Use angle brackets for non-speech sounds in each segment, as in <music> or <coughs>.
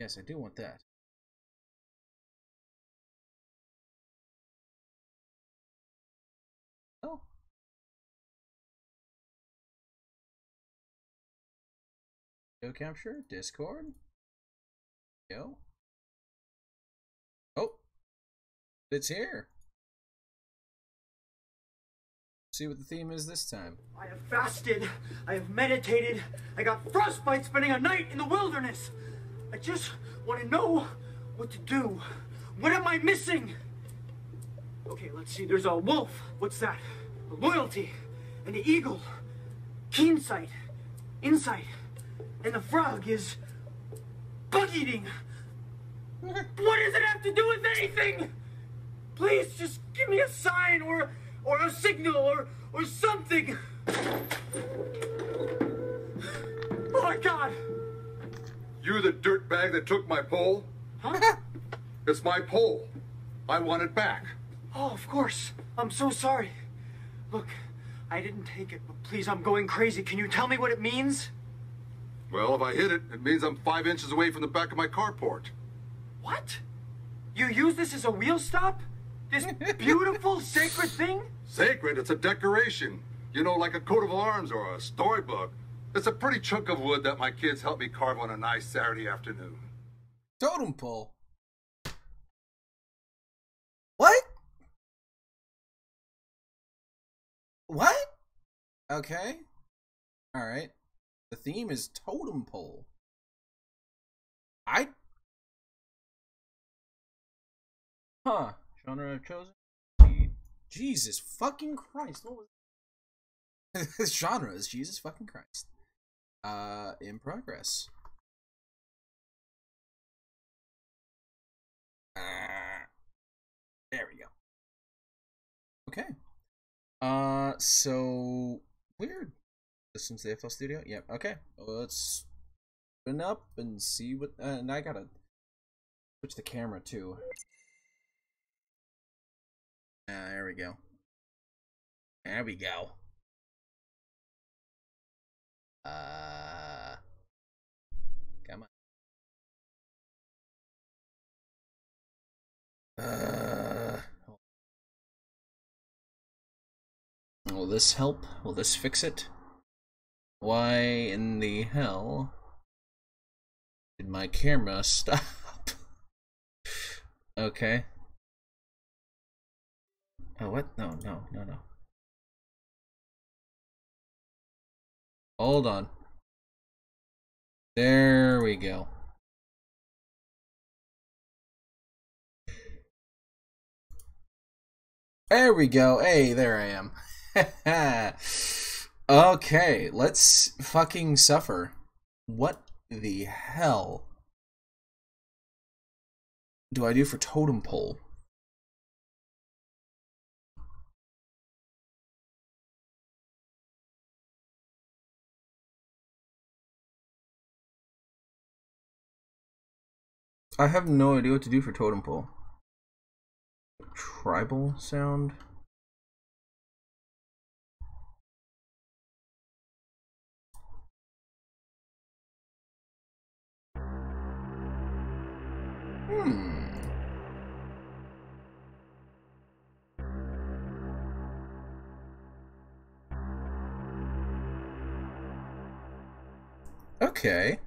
Yes, I do want that. Oh. Video capture, Discord. Yo. Oh. It's here. See what the theme is this time. I have fasted. I have meditated. I got frostbite spending a night in the wilderness. I just want to know what to do. What am I missing? Okay, let's see. There's a wolf. What's that? Loyalty. And the eagle. Keen sight. Insight. And the frog is bug eating. What does it have to do with anything? Please just give me a sign or or a signal or or something. Oh my god. You the dirtbag that took my pole? Huh? <laughs> It's my pole. I want it back. Oh, of course. I'm so sorry. Look, I didn't take it, but please, I'm going crazy. Can you tell me what it means? Well, if I hit it, it means I'm five inches away from the back of my carport. What? You use this as a wheel stop? This <laughs> beautiful, sacred thing? Sacred, it's a decoration. You know, like a coat of arms or a storybook. It's a pretty chunk of wood that my kids helped me carve on a nice Saturday afternoon. Totem pole. What? What? Okay. Alright. The theme is totem pole. I. Huh. Genre I've chosen? Jesus fucking Christ. What was. This <laughs> genre is Jesus fucking Christ. Uh, in progress. Uh, there we go. Okay. Uh, so weird. Systems the FL Studio. Yep. Okay. Let's open up and see what. Uh, and I gotta switch the camera too. Ah, there we go. There we go. Uh, come on. Uh, will this help? Will this fix it? Why in the hell did my camera stop? <laughs> okay. Oh, what? No, no, no, no. Hold on. There we go. There we go. Hey, there I am. <laughs> okay, let's fucking suffer. What the hell do I do for totem pole? I have no idea what to do for totem pole. Tribal sound. Hmm. Okay.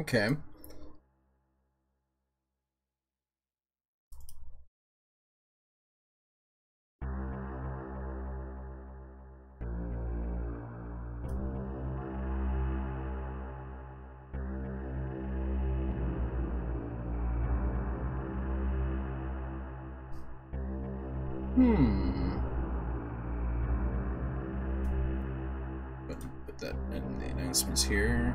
Okay. Hmm. Put, that enhancements here.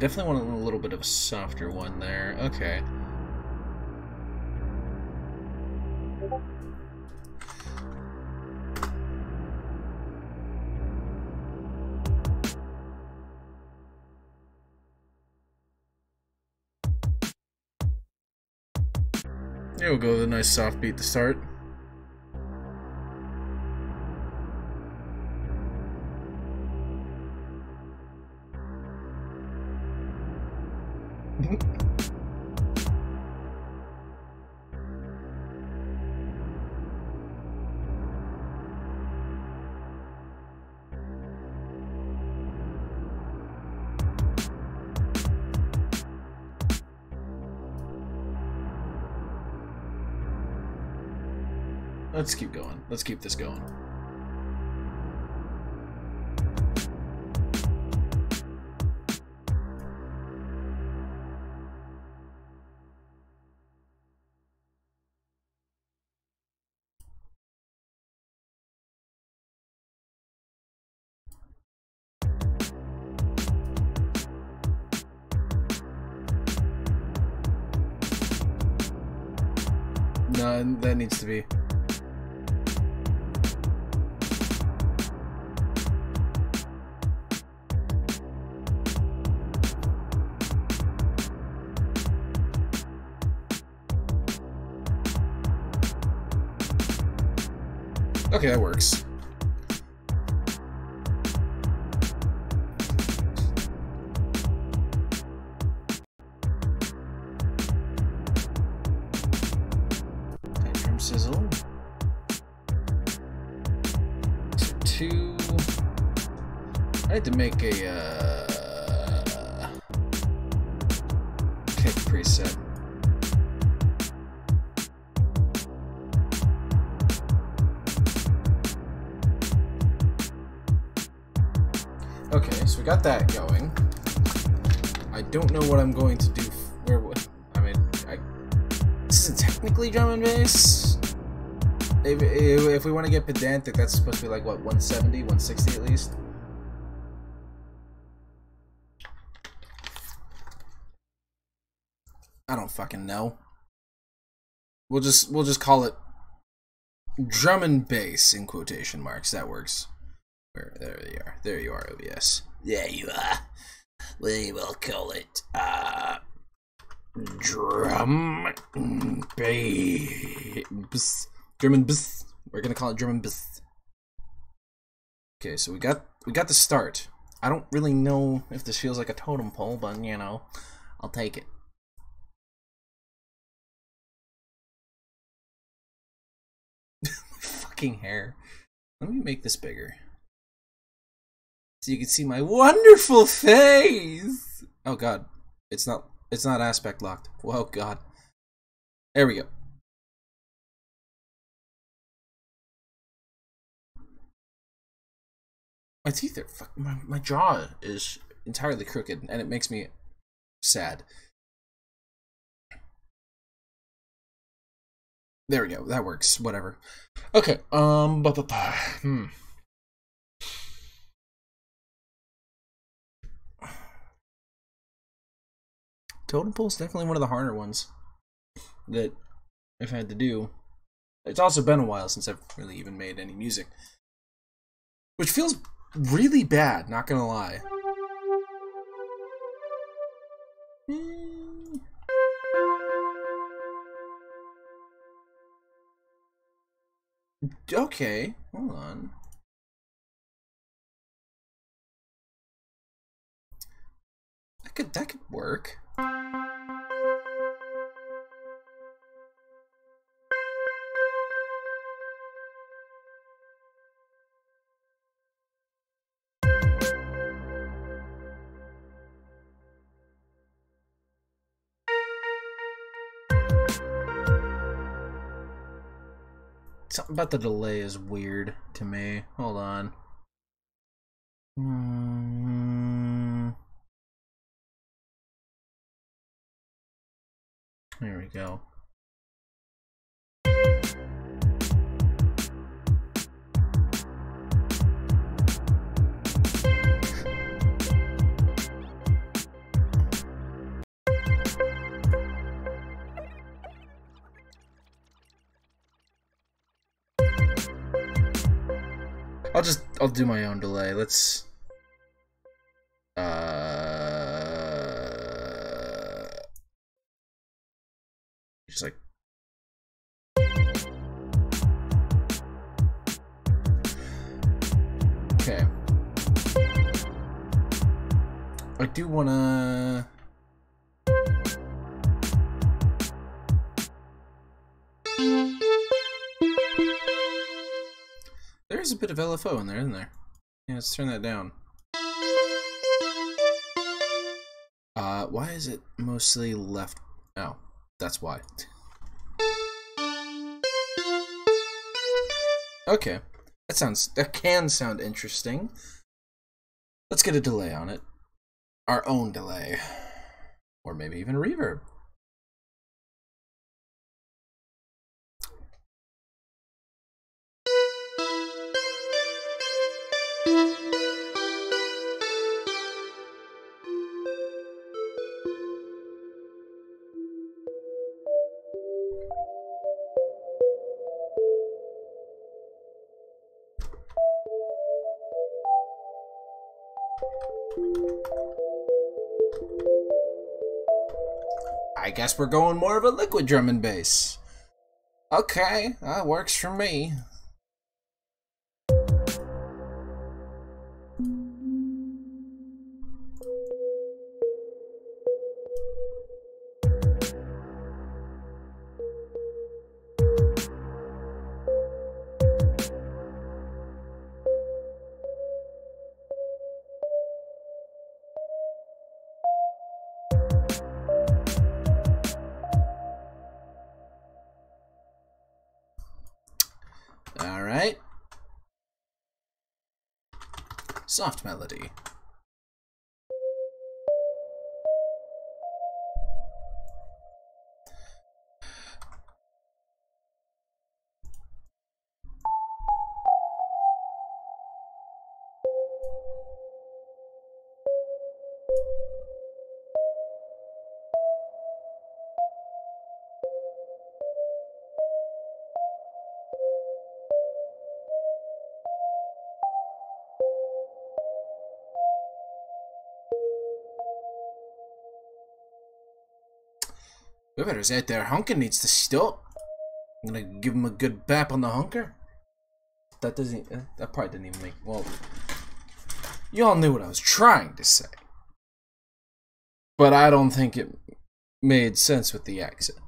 Definitely want a little bit of a softer one there. Okay. Yeah, we'll go with a nice soft beat to start. Let's keep going. Let's keep this going. No, that needs to be. Okay, that works. To that's supposed to be like what 170, 160 at least. I don't fucking know. We'll just we'll just call it drum and bass in quotation marks. That works. Where there you are. There you are, OBS. There you are. We will call it uh drum bass. Drum and bass. We're gonna call it German bass. Okay, so we got we got the start. I don't really know if this feels like a totem pole, but you know, I'll take it. <laughs> Fucking hair. Let me make this bigger so you can see my wonderful face. Oh god, it's not it's not aspect locked. Oh god. There we go. My teeth are fuck, my, my jaw is entirely crooked and it makes me sad. There we go. That works. Whatever. Okay. Um. Ba, ba. Hmm. Totem Pole's definitely one of the harder ones that I've had to do. It's also been a while since I've really even made any music. Which feels really bad, not gonna lie. Okay, hold on. That could that could work. Something about the delay is weird to me. Hold on. Hmm. There we go. I'll just I'll do my own delay. Let's uh just like Okay. I do wanna There's a bit of LFO in there, isn't there? Yeah, let's turn that down. Uh, why is it mostly left? Oh, that's why. Okay, that sounds that can sound interesting. Let's get a delay on it. Our own delay. Or maybe even reverb. Guess we're going more of a liquid drum and bass. Okay, that works for me. Soft melody. Whoever's out there honking needs to stop. I'm gonna give him a good bap on the honker. That doesn't. uh, That probably didn't even make. Well, you all knew what I was trying to say, but I don't think it made sense with the accent.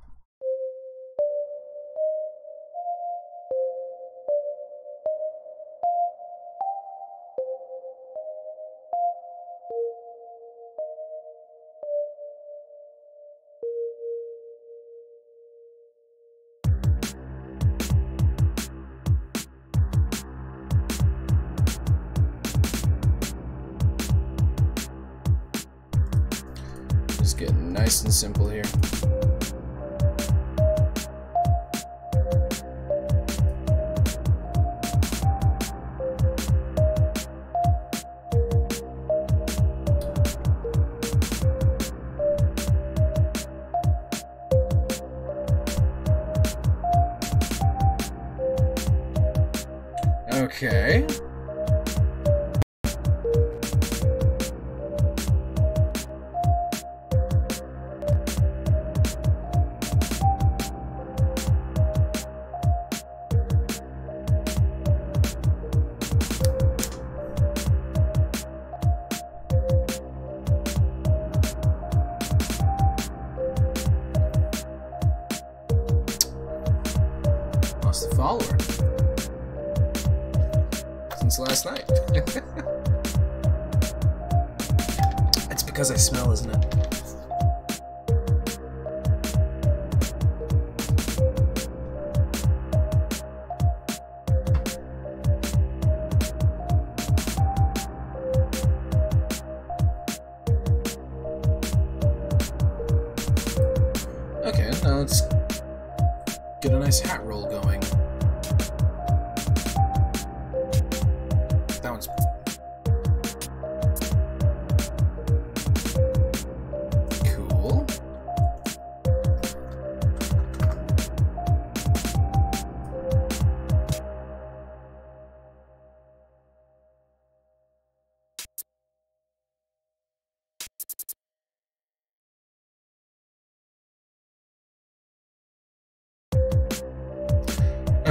Because I smell, isn't it?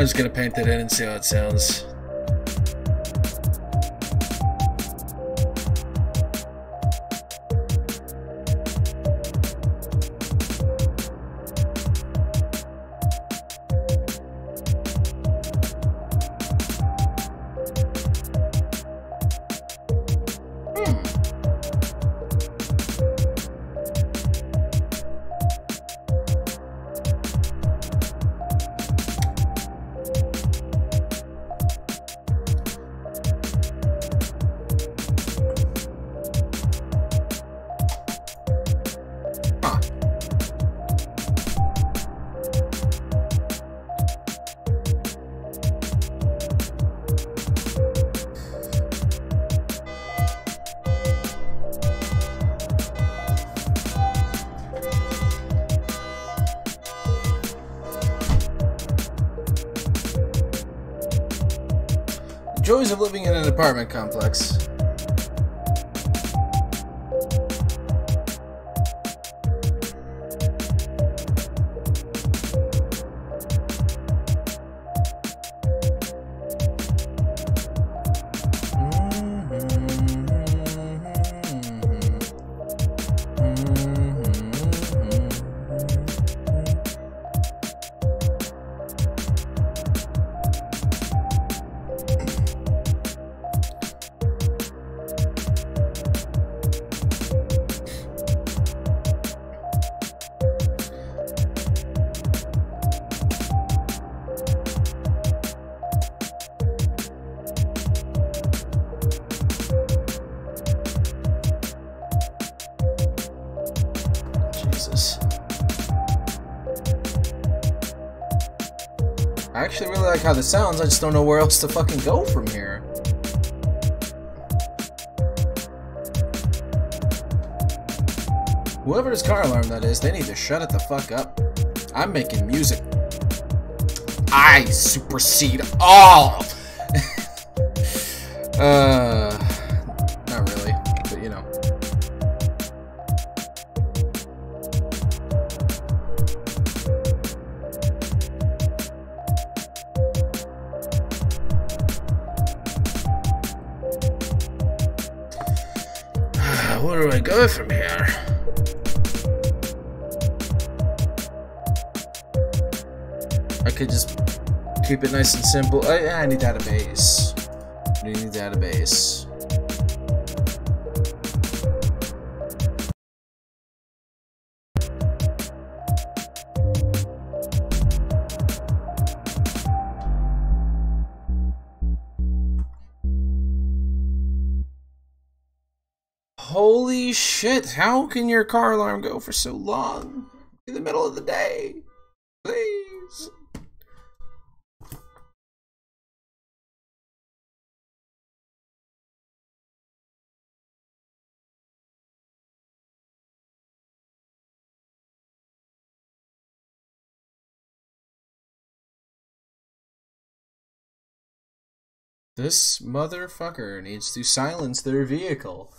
I'm just gonna paint that in and see how it sounds. Apartment complex. Sounds, I just don't know where else to fucking go from here. Whoever's car alarm that is, they need to shut it the fuck up. I'm making music. I supersede all! <laughs> uh, simple. Oh, I, I need database. We need database. Holy shit, how can your car alarm go for so long? This motherfucker needs to silence their vehicle.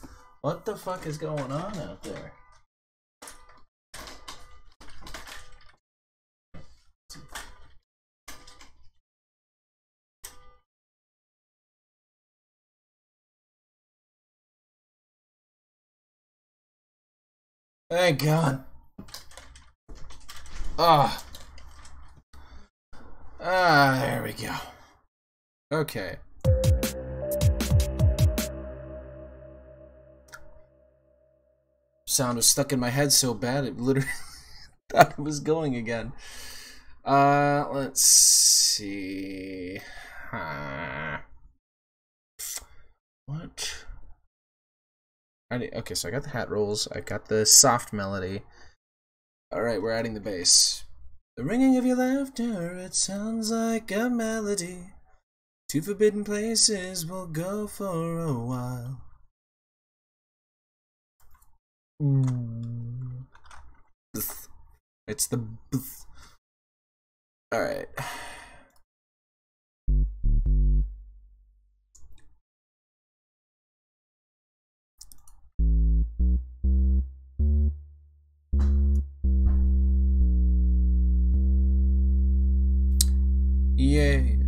What the fuck is going on out there? Thank God. Ah. Ah, there we go. Okay. Sound was stuck in my head so bad it literally <laughs> thought it was going again. Uh, let's see. Huh. What? I okay, so I got the hat rolls. I got the soft melody. All right, we're adding the bass. The ringing of your laughter, it sounds like a melody. To forbidden places we'll go for a while. Mm. It's the. Alright. Yay.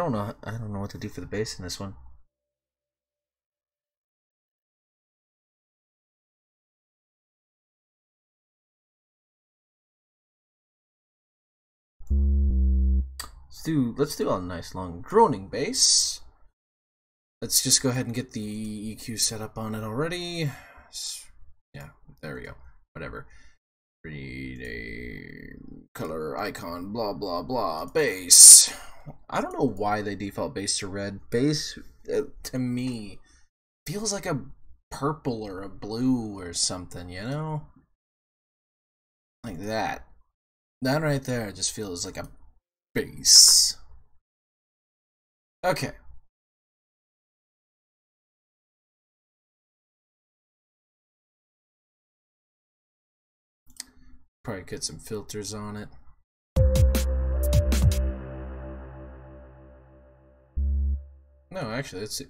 Don't know. I don't know what to do for the bass in this one. Let's do let's do a nice long droning bass. Let's just go ahead and get the EQ set up on it already. Yeah, there we go. Whatever. Read a color icon, blah blah blah. bass. I don't know why they default bass to red. Bass, uh, to me feels like a purple or a blue or something, you know? Like that. That right there just feels like a bass. Okay. Probably get some filters on it. No, actually, let's see.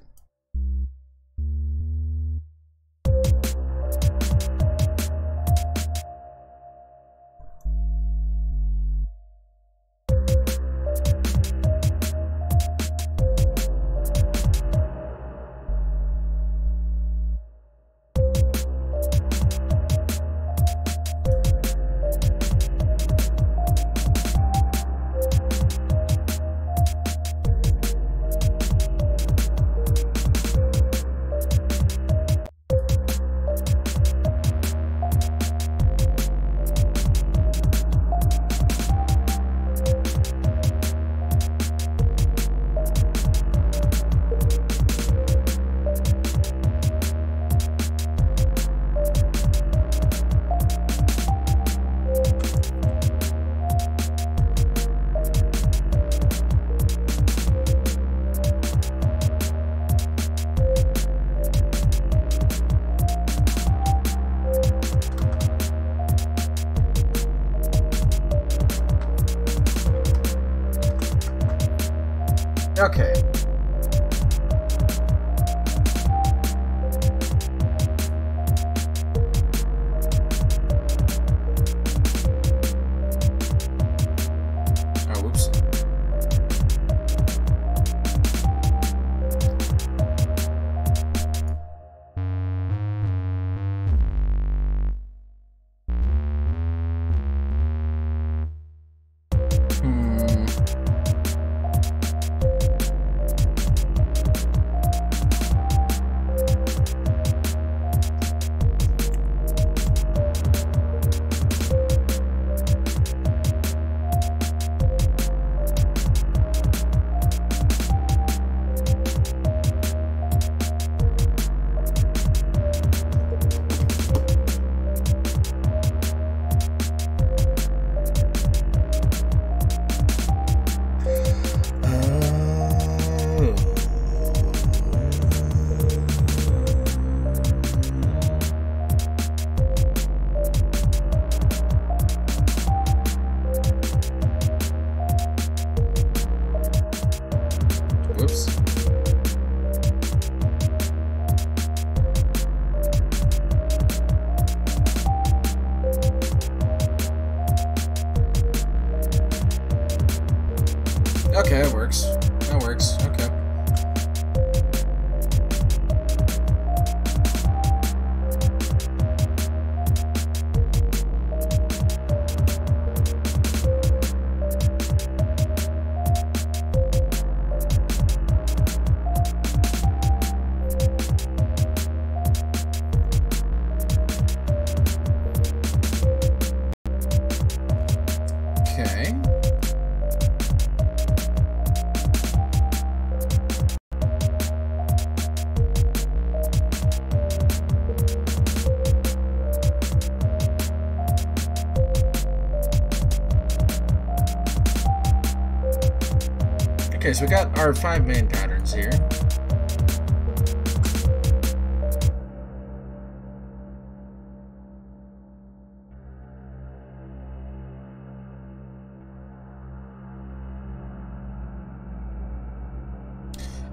We got our five main patterns here.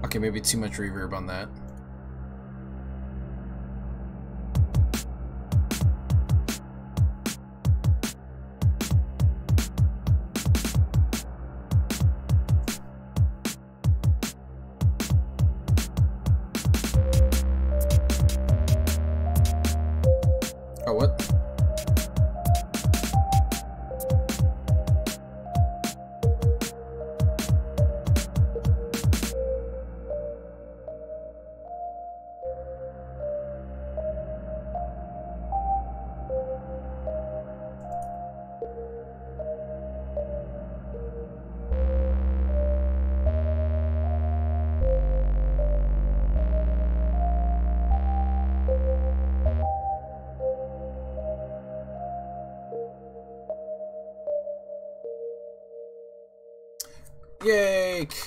Okay, maybe too much reverb on that.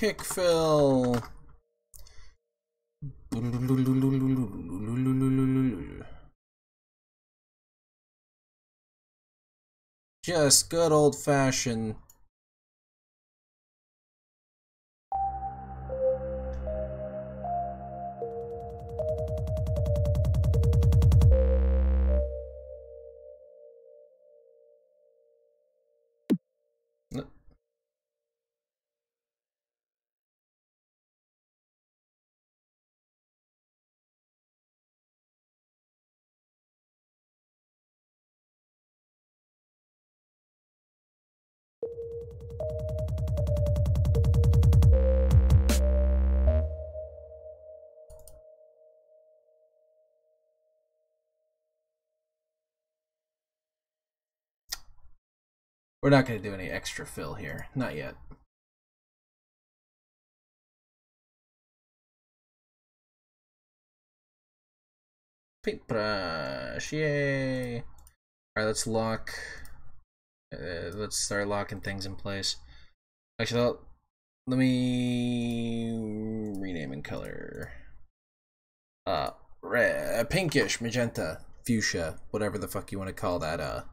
Kick fill. Just good old fashioned. We're not going to do any extra fill here. Not yet. Paintbrush, yay! Alright, let's lock. Uh, let's start locking things in place. Actually, I'll, let me rename in color. Uh, red, pinkish, magenta, fuchsia, whatever the fuck you want to call that. Uh,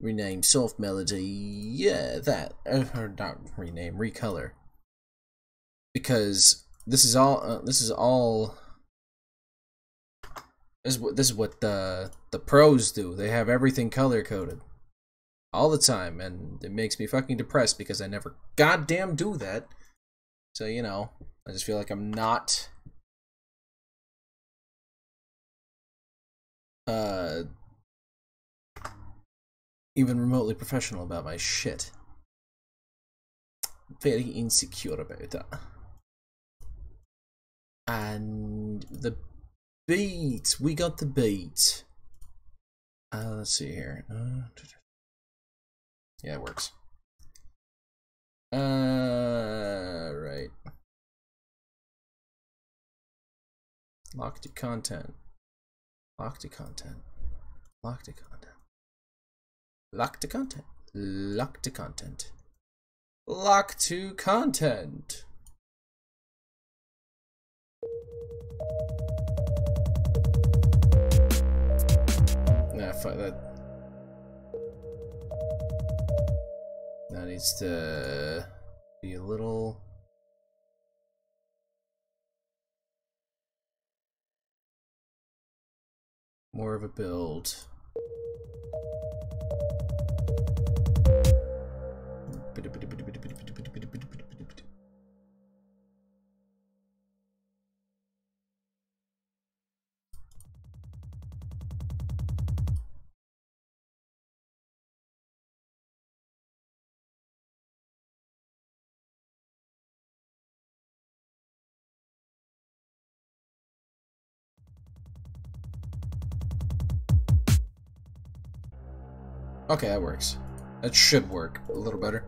rename soft melody. Yeah, that. Uh, or not rename, recolor. Because this is all. Uh, this is all this is what this is what the the pros do. They have everything color coded all the time, and it makes me fucking depressed because I never goddamn do that. So you know, I just feel like I'm not uh even remotely professional about my shit. Very insecure about that. And the beat. We got the beat. Uh, let's see here. Uh, yeah, it works. Uh, right. Lock to content. Lock to content. Lock to content. Lock to content. Lock to content. Lock to content. Nah, fuck that. That needs to be a little. More of a build. Okay, that works. That should work a little better.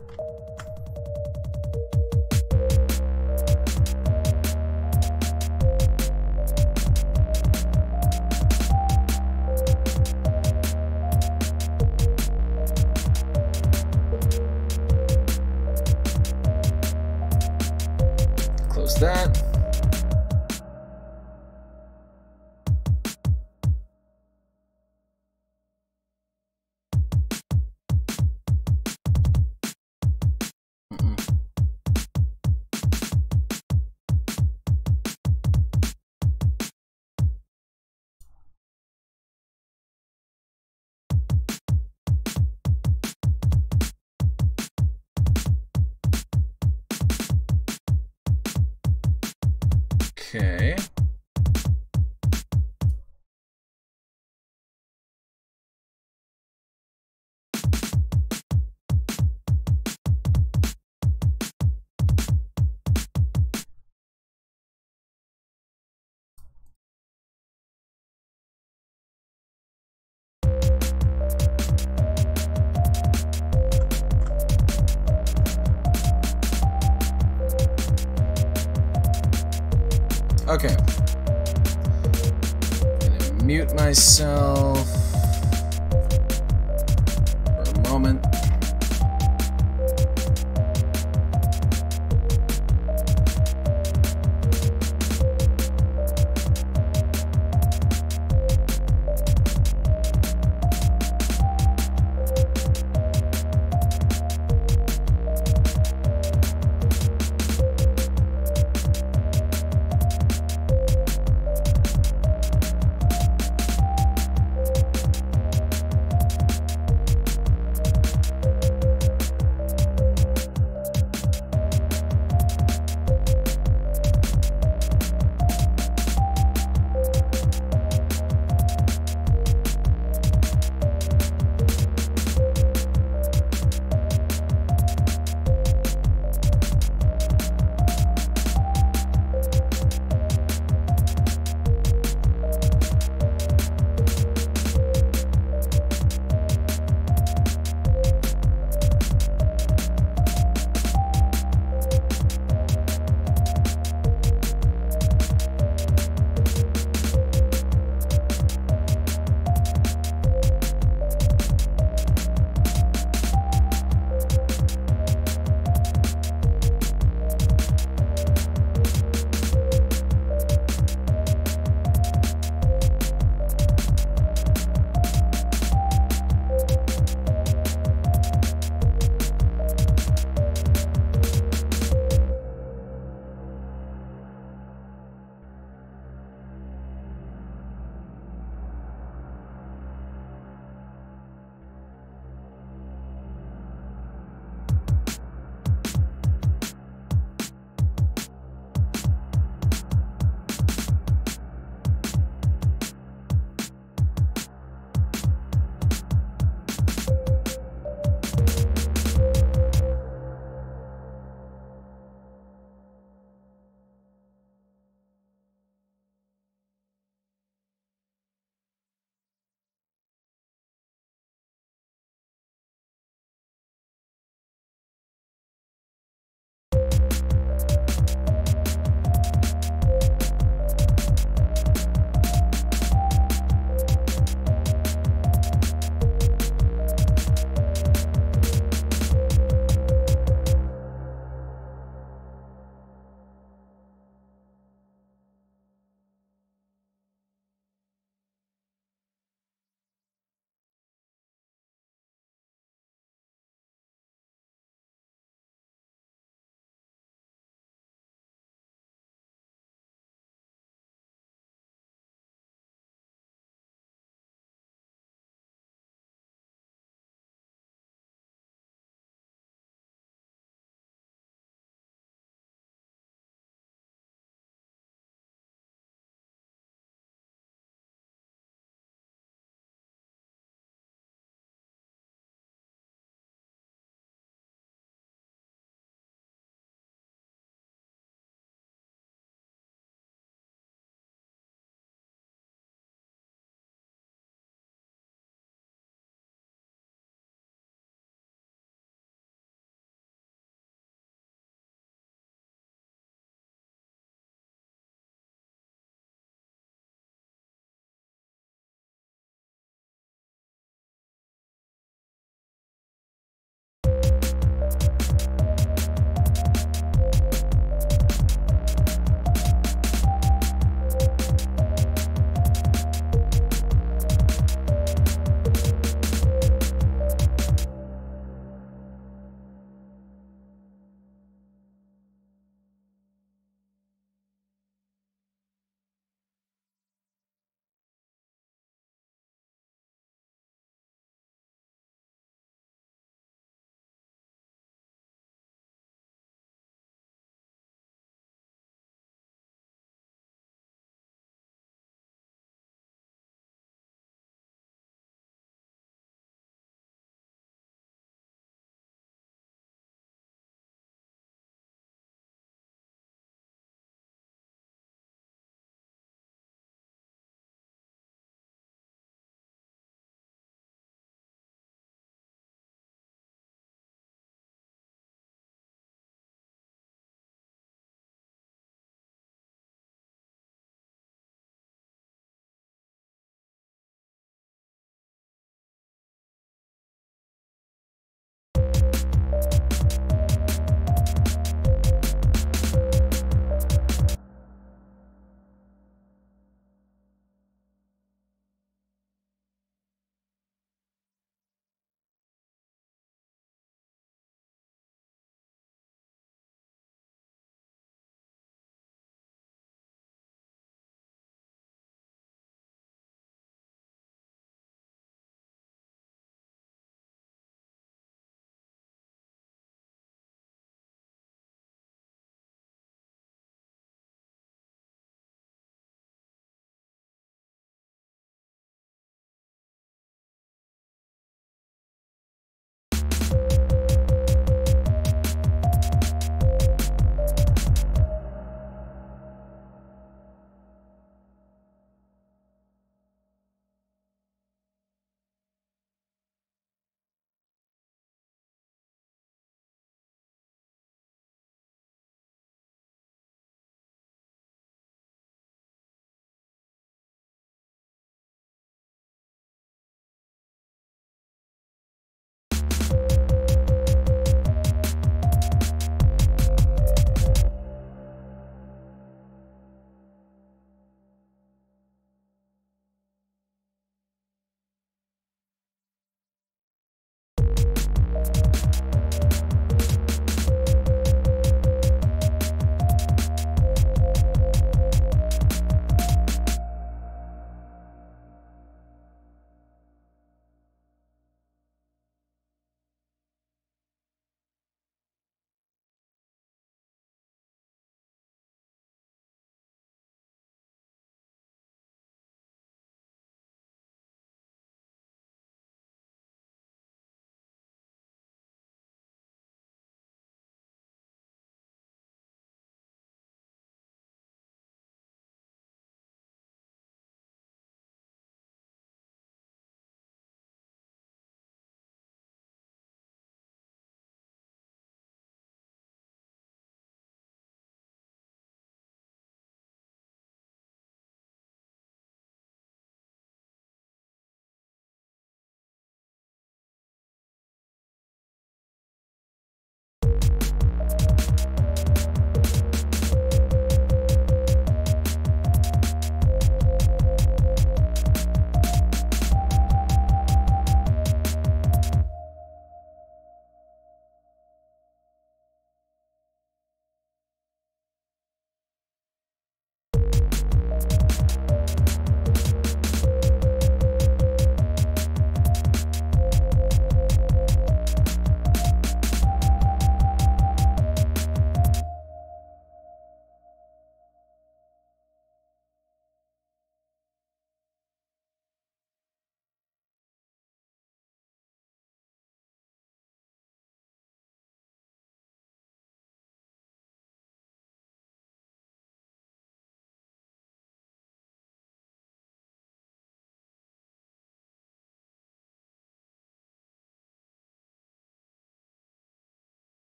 Myself um,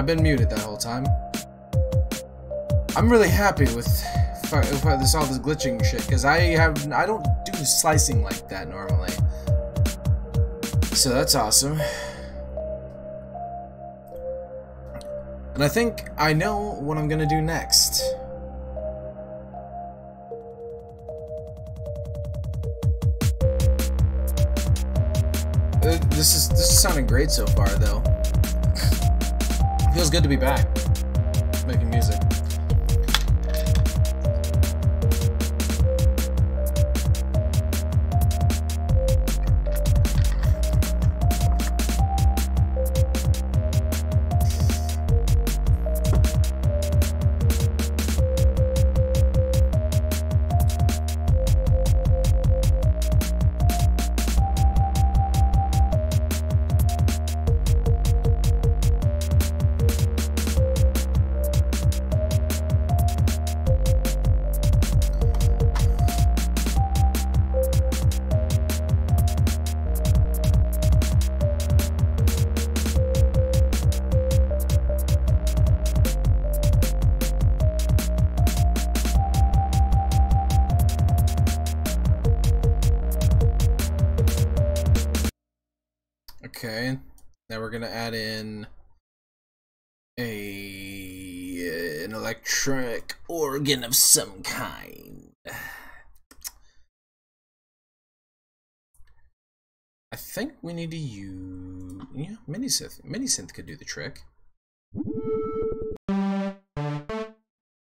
I've been muted that whole time. I'm really happy with, with this all this glitching shit because I have I don't do slicing like that normally. So that's awesome. And I think I know what I'm gonna do next. Uh, This is this is sounding great so far, though. Feels good to be back we need to use yeah, mini synth. Mini synth could do the trick.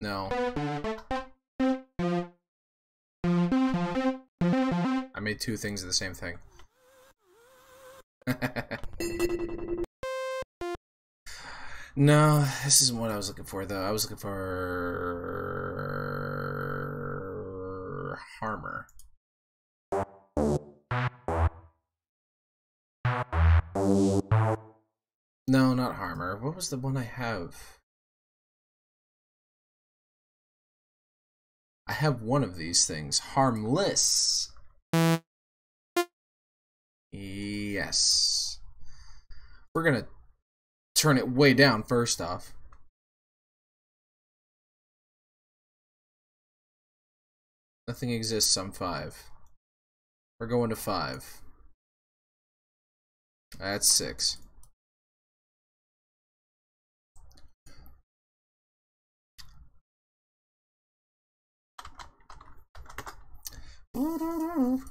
No. I made two things of the same thing. <laughs> no, this isn't what I was looking for, though. I was looking for not. What was the one I have? I have one of these things. Harmless. Yes. We're gonna turn it way down first off. Nothing exists on five. We're going to five. That's six. And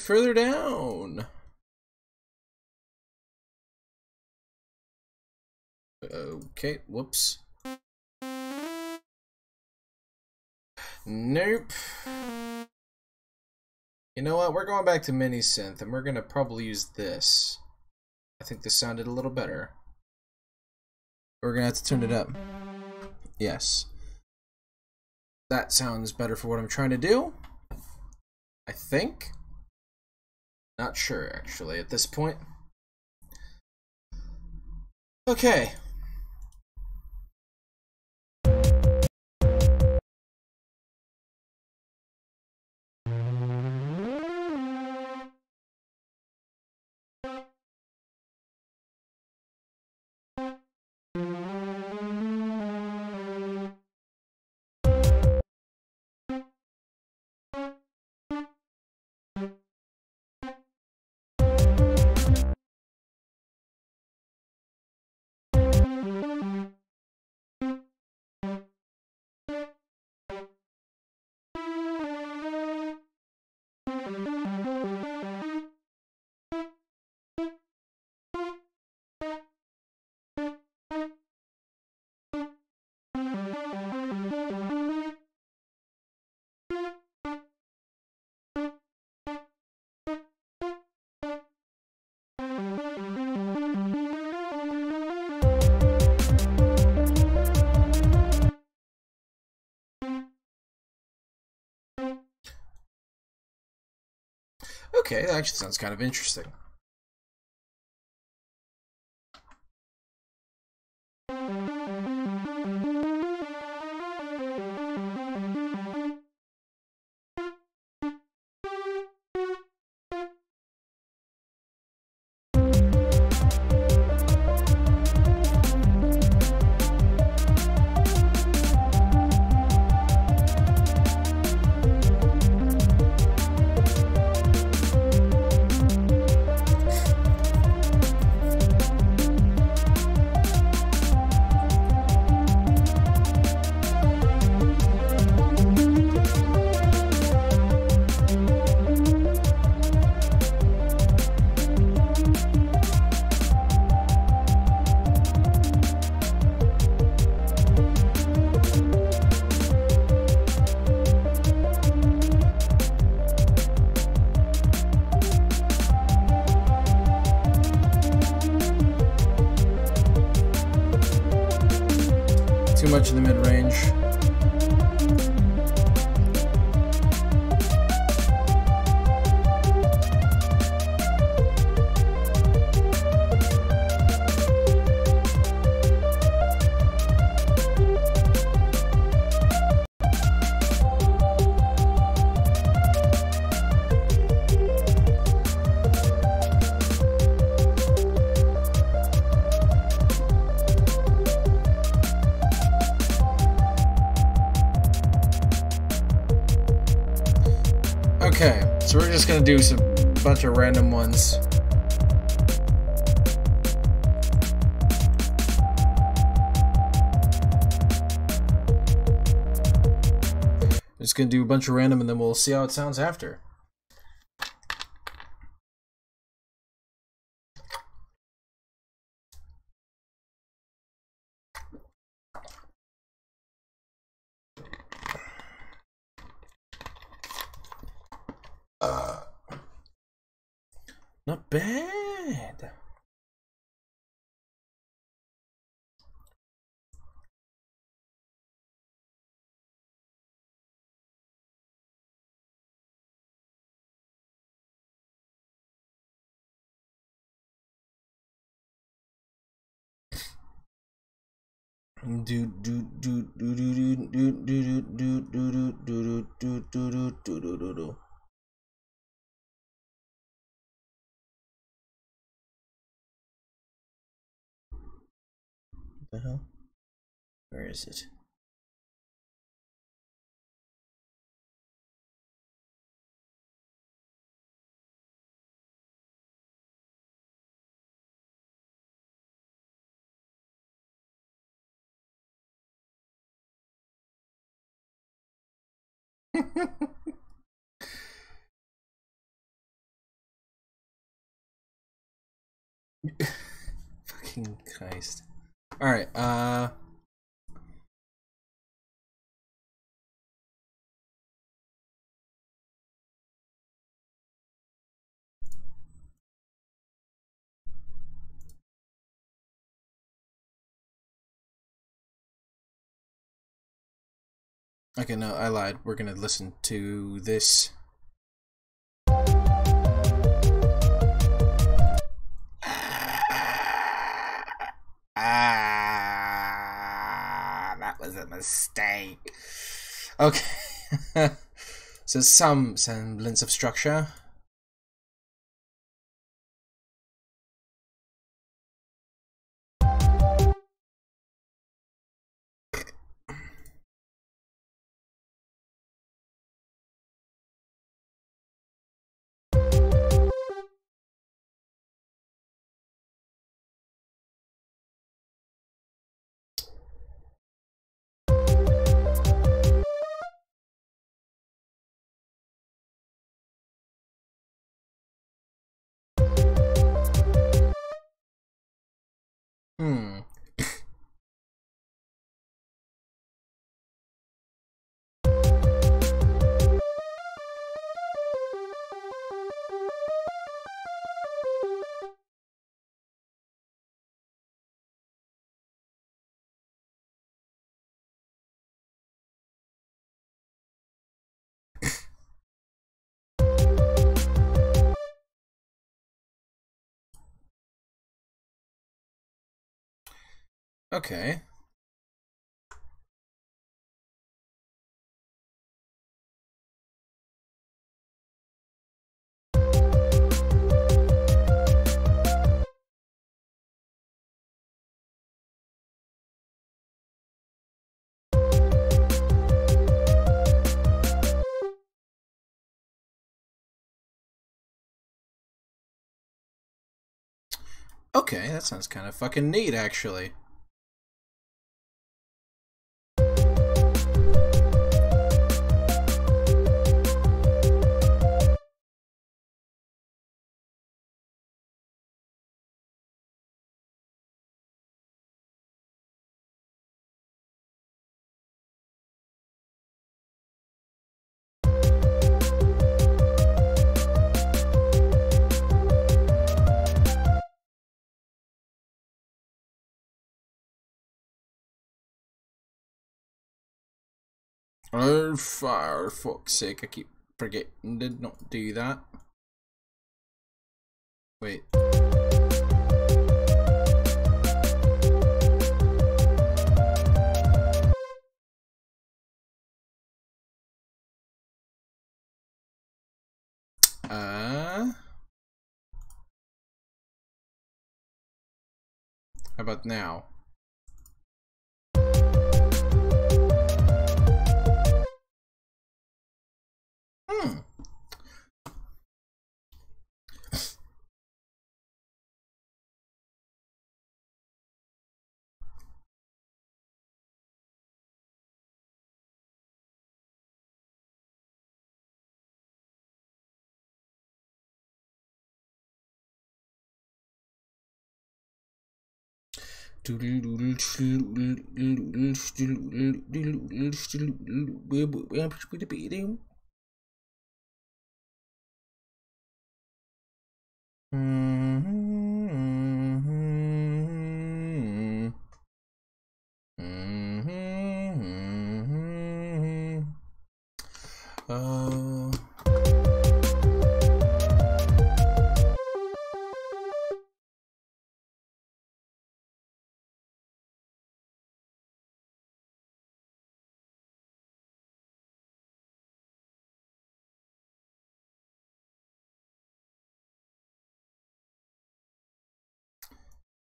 further down. Okay, whoops. Nope. You know what? We're going back to mini synth and we're going to probably use this. I think this sounded a little better. We're to have to turn it up. Yes. That sounds better for what I'm trying to do. I think. Not sure, actually, at this point. Okay. you Okay, that actually sounds kind of interesting. Do some bunch of random ones. Just gonna do a bunch of random and then we'll see how it sounds after. Bad. Do do do do do do do do do do do do do do do do do do the hell? Where is it? <laughs> Fucking Christ. Alright, uh. Okay, no, I lied. We're gonna listen to this Ah, that was a mistake. Okay. <laughs> so some semblance of structure. Hmm. Okay. Okay, that sounds kind of fucking neat, actually. Oh, for fuck's sake, I keep forgetting did not do that. Wait. Uh... How about now? Hmm. Uh,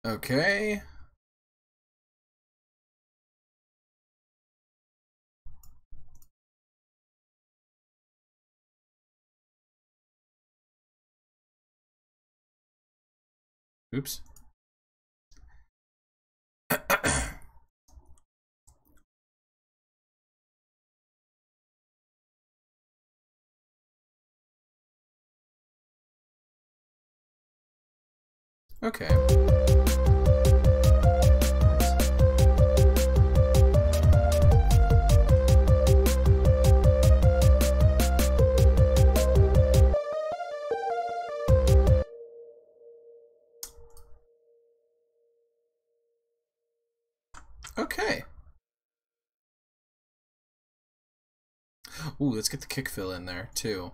okay. Oops. <coughs> okay. Ooh, let's get the kick fill in there too.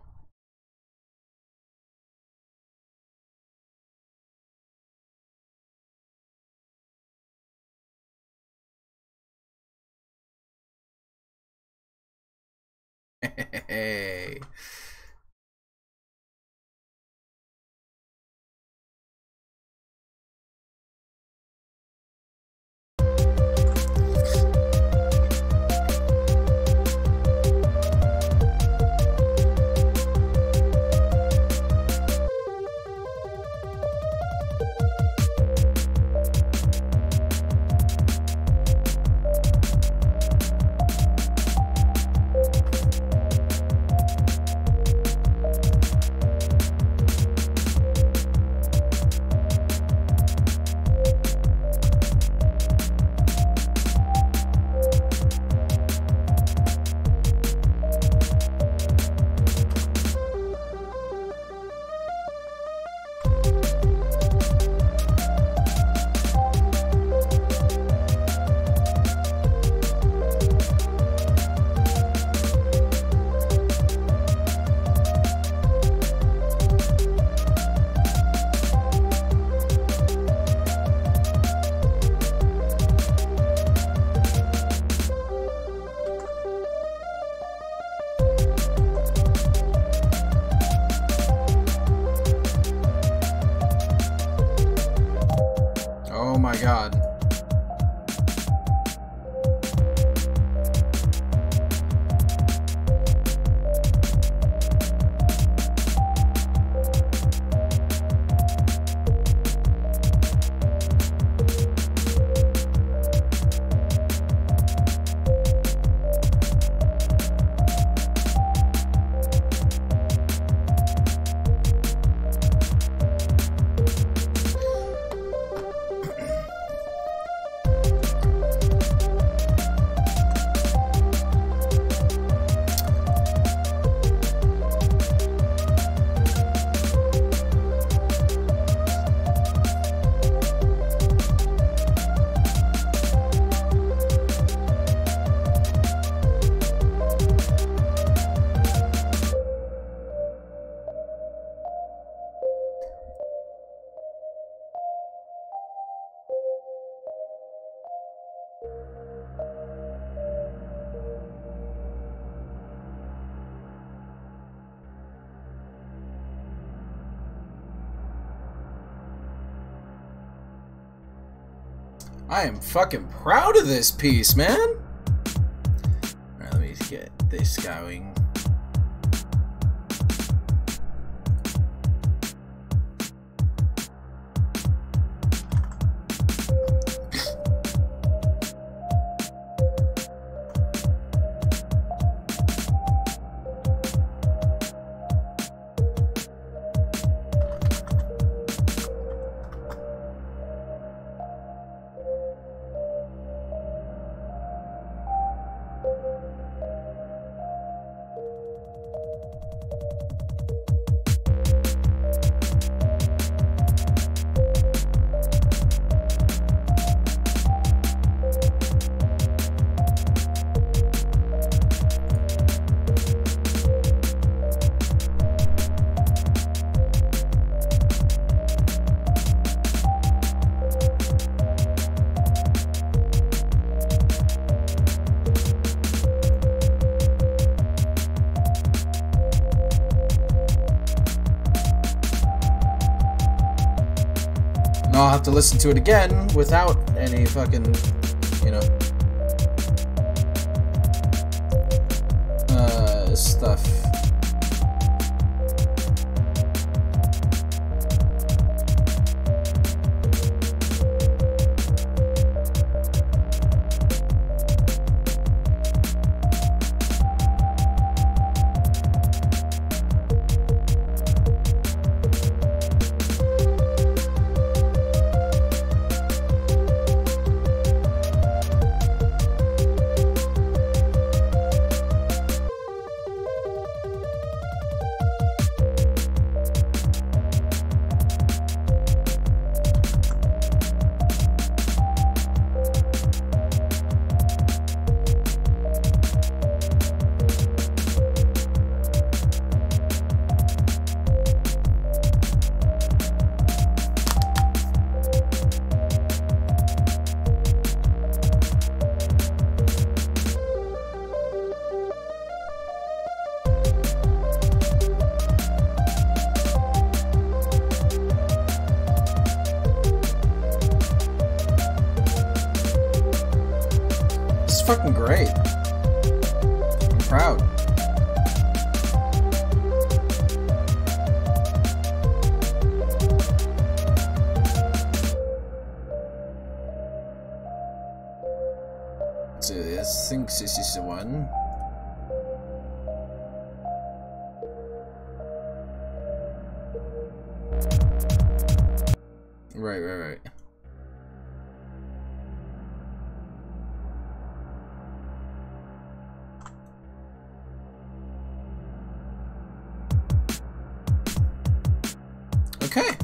I am fucking proud of this piece, man. To listen to it again without any fucking, Right, right, right. Okay.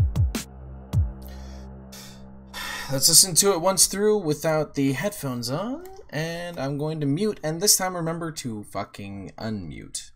Let's listen to it once through without the headphones on. And I'm going to mute, and this time remember to fucking unmute.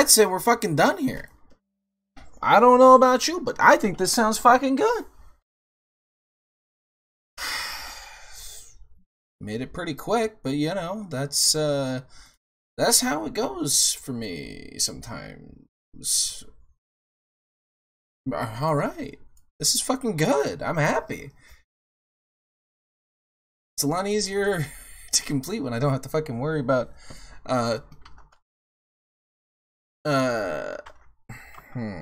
I'd say we're fucking done here. I don't know about you, but I think this sounds fucking good. <sighs> Made it pretty quick, but you know, that's uh that's how it goes for me sometimes. Uh, All right. This is fucking good. I'm happy. It's a lot easier <laughs> to complete when I don't have to fucking worry about uh uh hmm.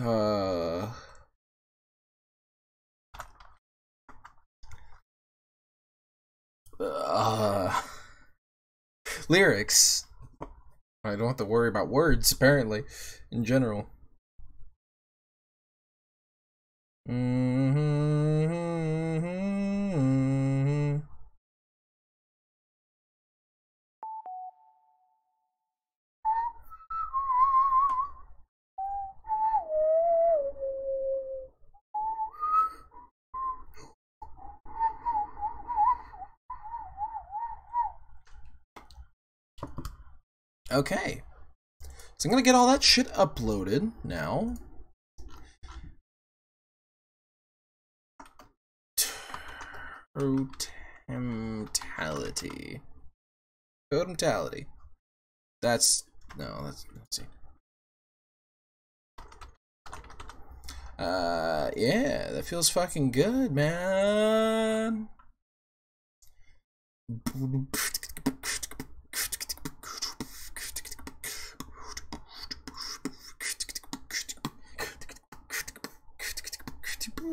Uh uh lyrics. I don't have to worry about words apparently in general. Mm-hmm. Okay. So I'm gonna get all that shit uploaded now. Totemtality. Totemtality. That's no, that's let's see. Uh yeah, that feels fucking good, man.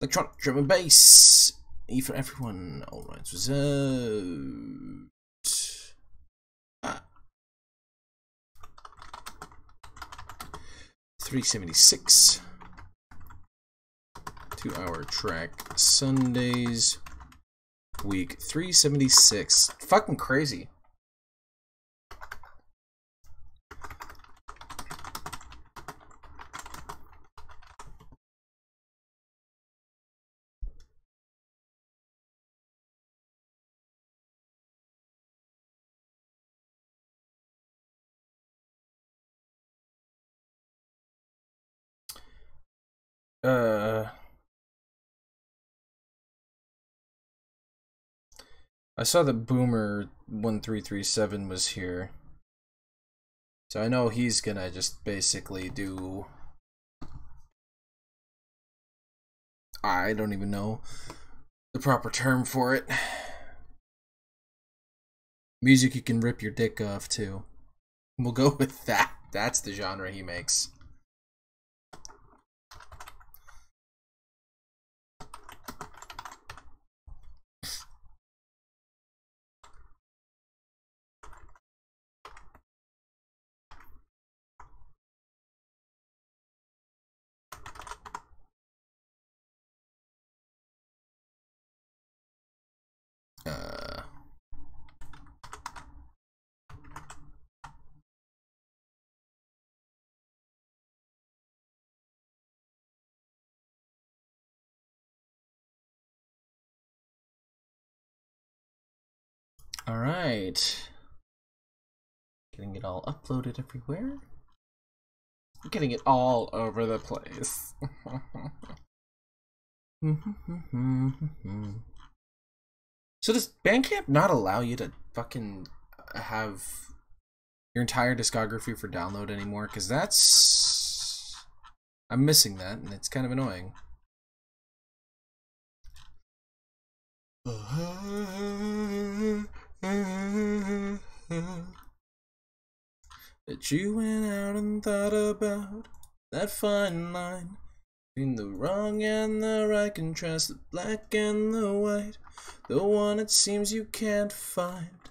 Electronic drum bass. E for everyone. All rights reserved. Ah. 376. Two hour track. Sundays. Week 376. Fucking crazy. Uh, I saw that Boomer one three three seven was here, so I know he's gonna just basically do. I don't even know the proper term for it. Music you can rip your dick off to. We'll go <laughs> with that. That's the genre he makes. All right. Getting it all uploaded everywhere. Getting it all over the place. <laughs> So does Bandcamp not allow you to fucking have your entire discography for download anymore? Because that's I'm missing that, and it's kind of annoying. <laughs> <laughs> that you went out and thought about that fine line between the wrong and the right, contrast the black and the white, the one it seems you can't find.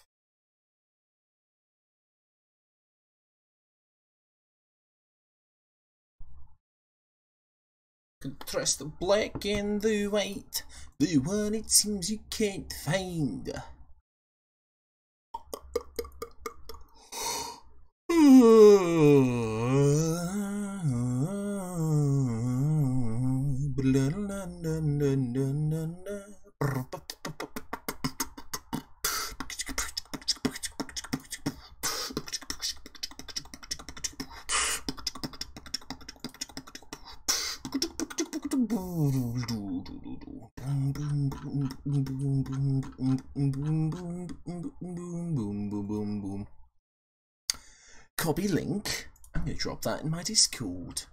Contrast the black and the white, the one it seems you can't find. <sighs> Copy link. I'm going to drop that in my Discord.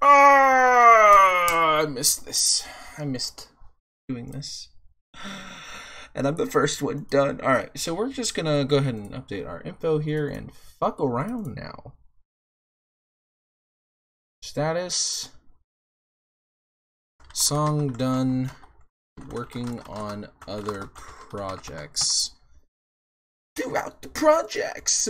Ah, I missed this. I missed doing this. And I'm the first one done. Alright, so we're just gonna go ahead and update our info here and fuck around now. Status. Song done. Working on other projects. Throughout the projects.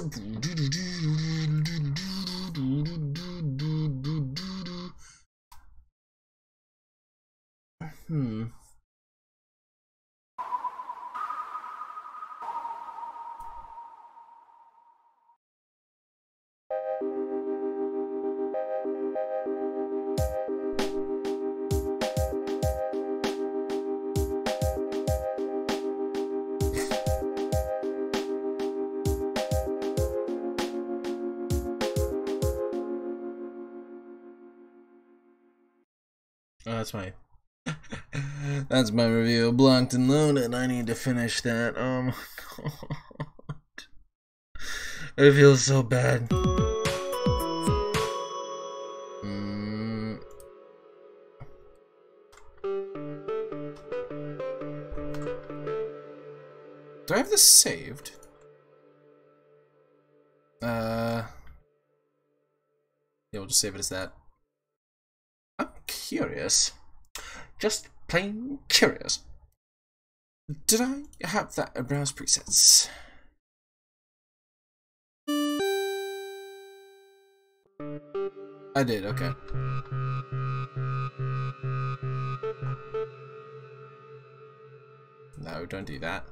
Hmm. That's my <laughs> that's my review of Blocked and Loaded. I need to finish that. Oh my god. It feels so bad. Mm. Do I have this saved? Uh Yeah, we'll just save it as that curious. Just plain curious. Did I have that browse presets? I did, okay. No, don't do that.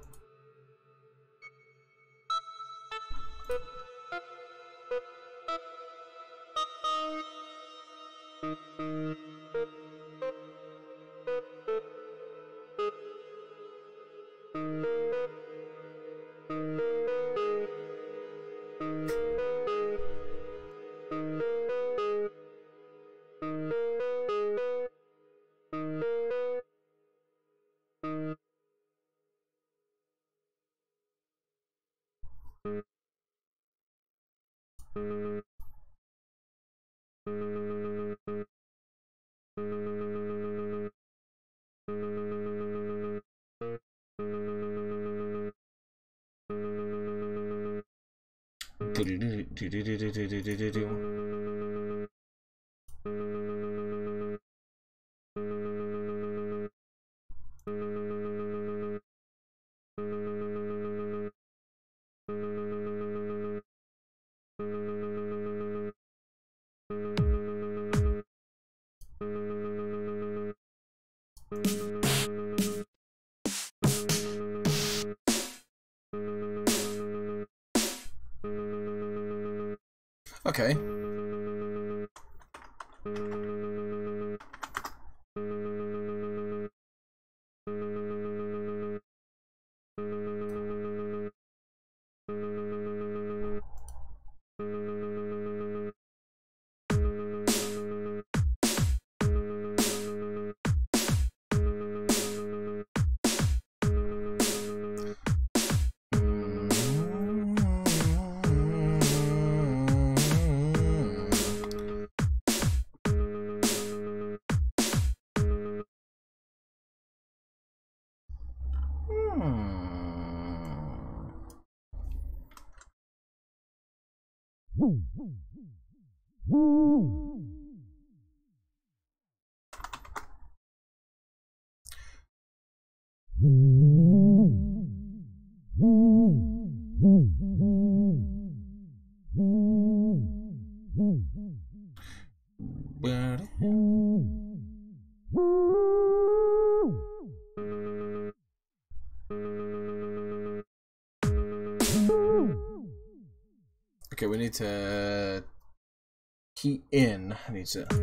I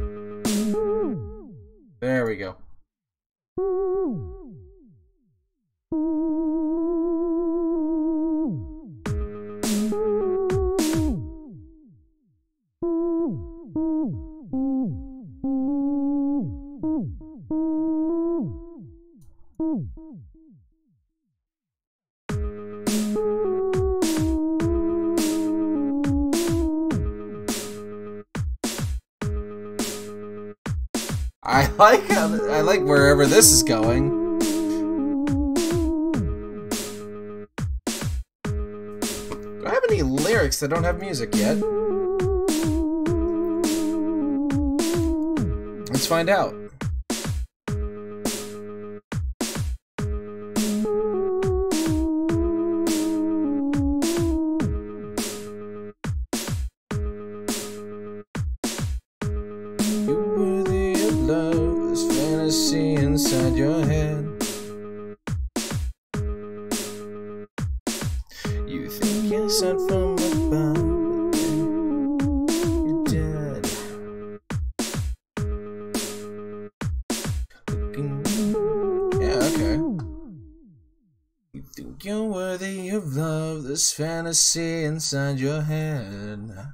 like wherever this is going. Do I have any lyrics that don't have music yet? Let's find out. Worthy of love, this fantasy inside your head.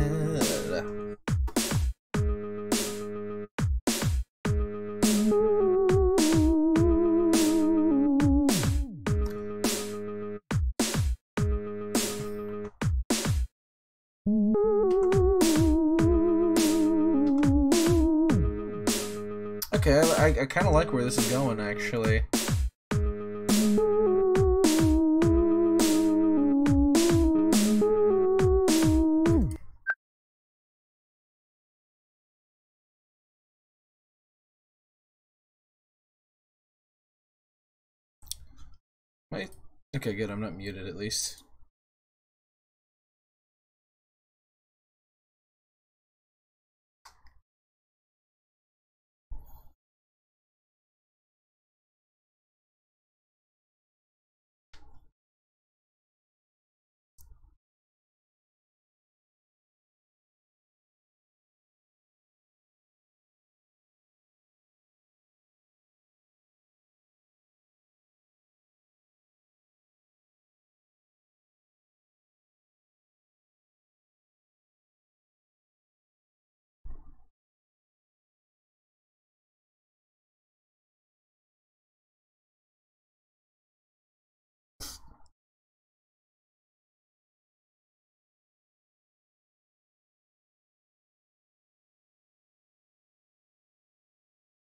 I, kind of like where this is going actually. I Okay, good. I'm not muted at least.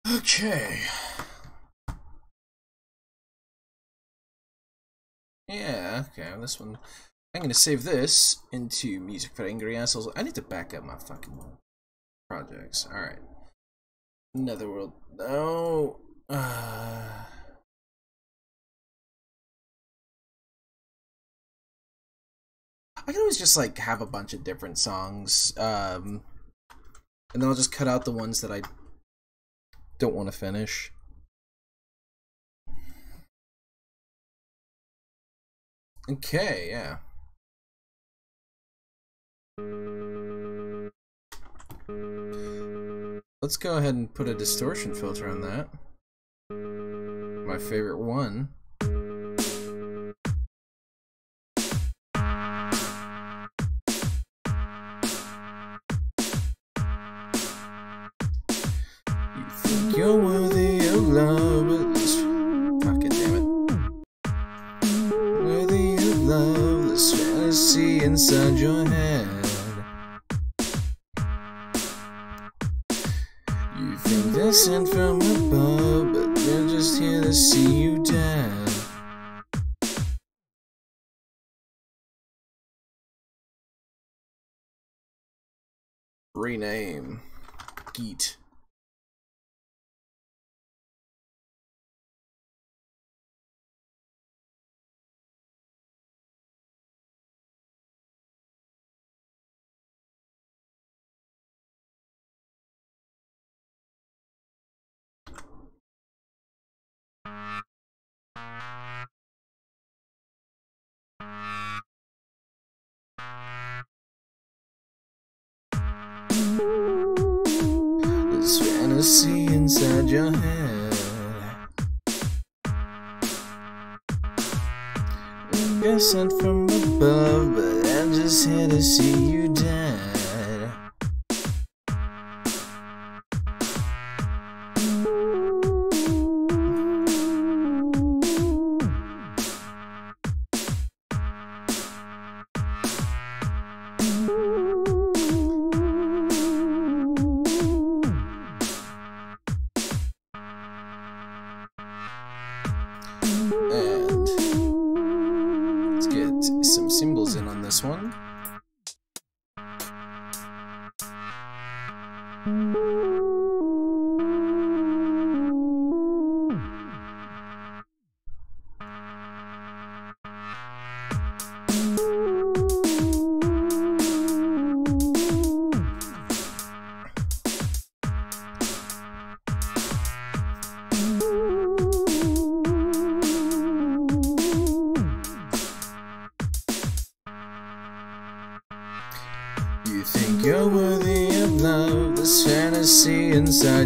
Okay. Yeah, okay, this one. I'm gonna save this into music for angry assholes. I need to back up my fucking projects. Alright. Netherworld. No. Uh... I can always just like have a bunch of different songs. Um, and then I'll just cut out the ones that I don't want to finish. Okay, yeah. Let's go ahead and put a distortion filter on that. My favorite one. Rename. Geet. Fantasy inside your head. You're sent from above, but I'm just here to see you dead.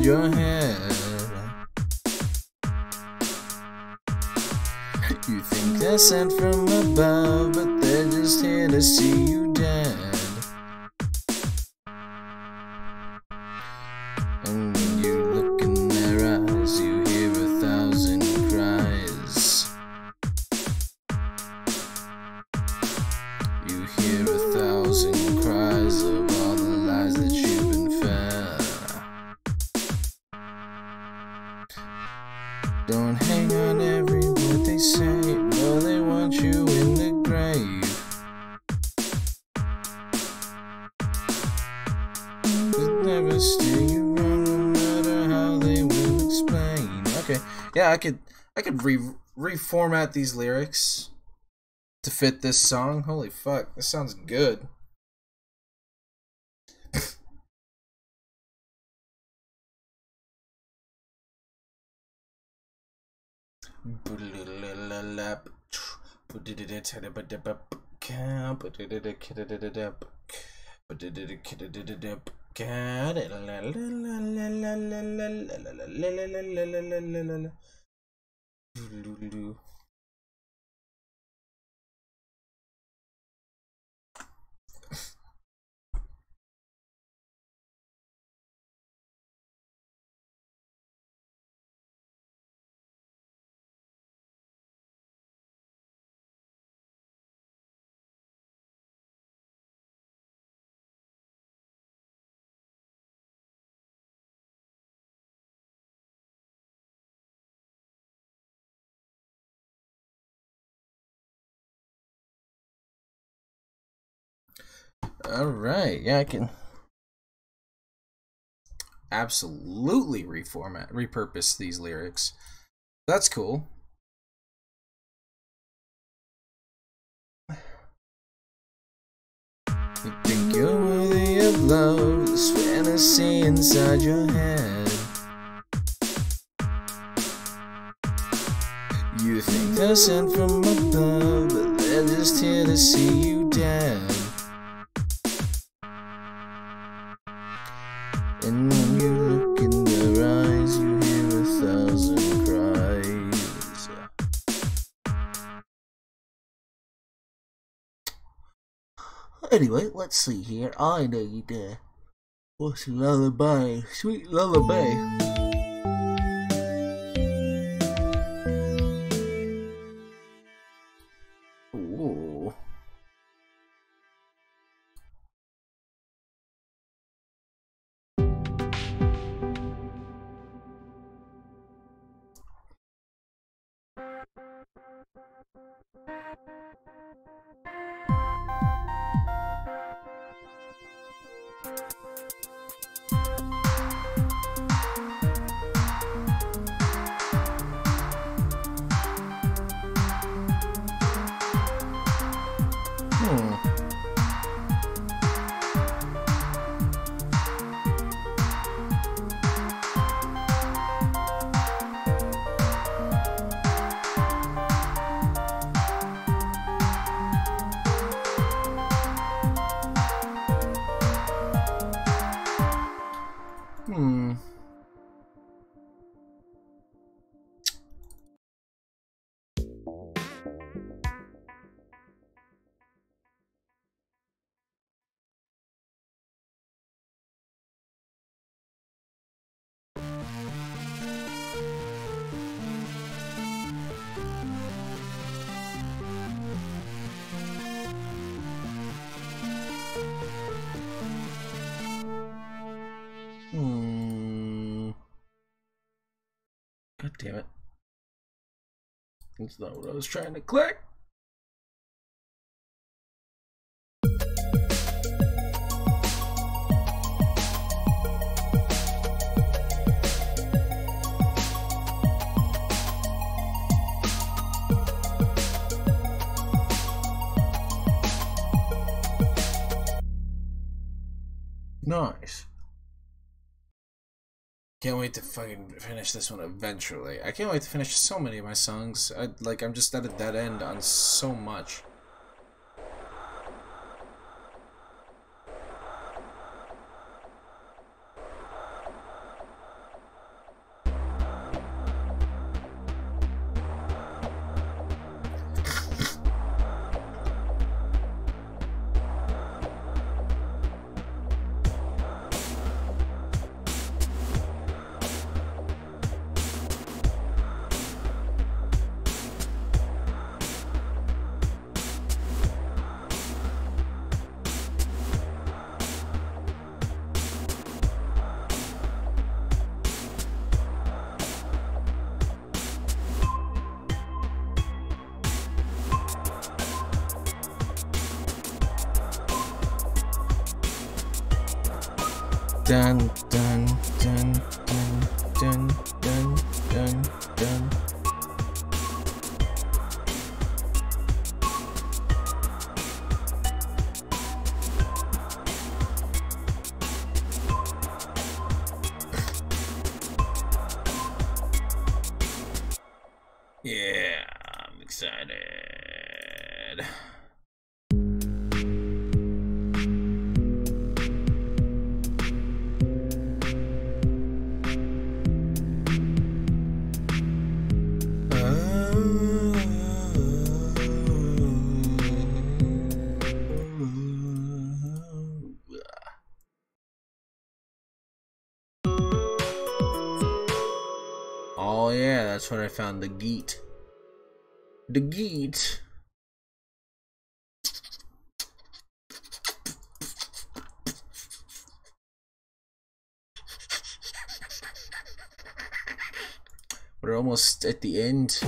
Your could, I could re reformat these lyrics to fit this song. Holy fuck, this sounds good do, do, do, All right, yeah, I can absolutely reformat, repurpose these lyrics. That's cool. You think you're worthy of love, this fantasy inside your head. You think they're sent from above, but they're just here to see you dead. Anyway, let's see here. I need uh, what's a lullaby? Sweet lullaby. God damn it. That's not what I was trying to click. Nice. Can't wait to fucking finish this one eventually. I can't wait to finish so many of my songs. I like I'm just at a dead end on so much. When I found the geet. The geet. We're almost at the end.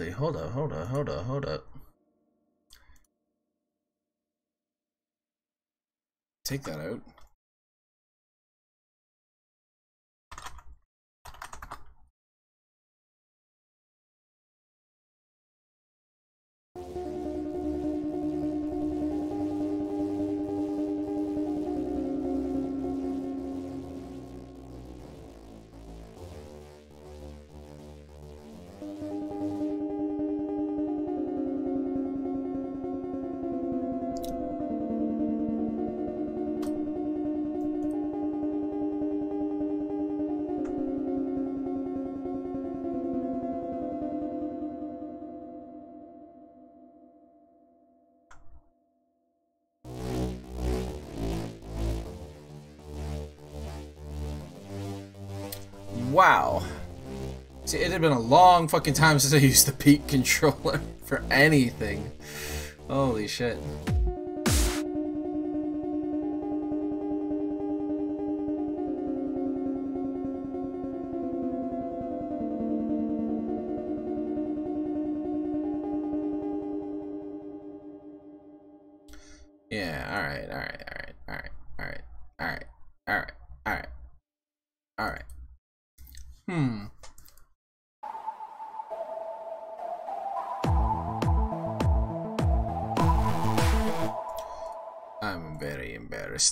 Actually hold up, hold up, hold up, hold up. Take that out. Had been a long fucking time since I used the Peak controller <laughs> for anything. Holy shit.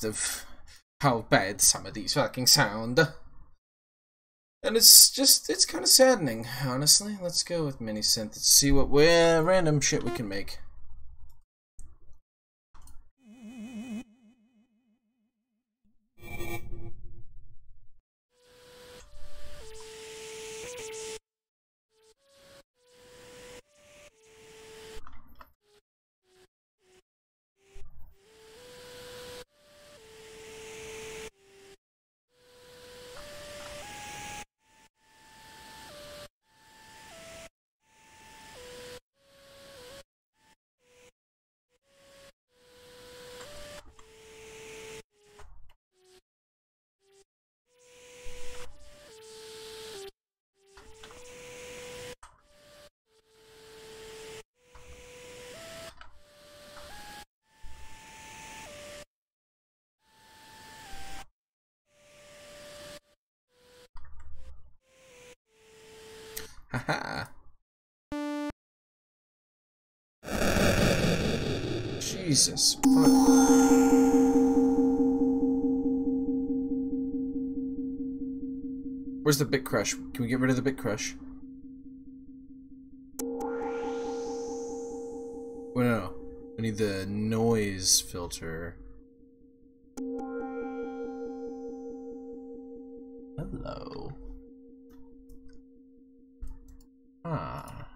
Of how bad some of these fucking sound. And it's just, it's kind of saddening, honestly. Let's go with mini synth and see what we uh, random shit we can make. <laughs> Jesus. Fuck. Where's the bit crush? Can we get rid of the bit crush? Well, no, no. We need the noise filter. Hello. Ah.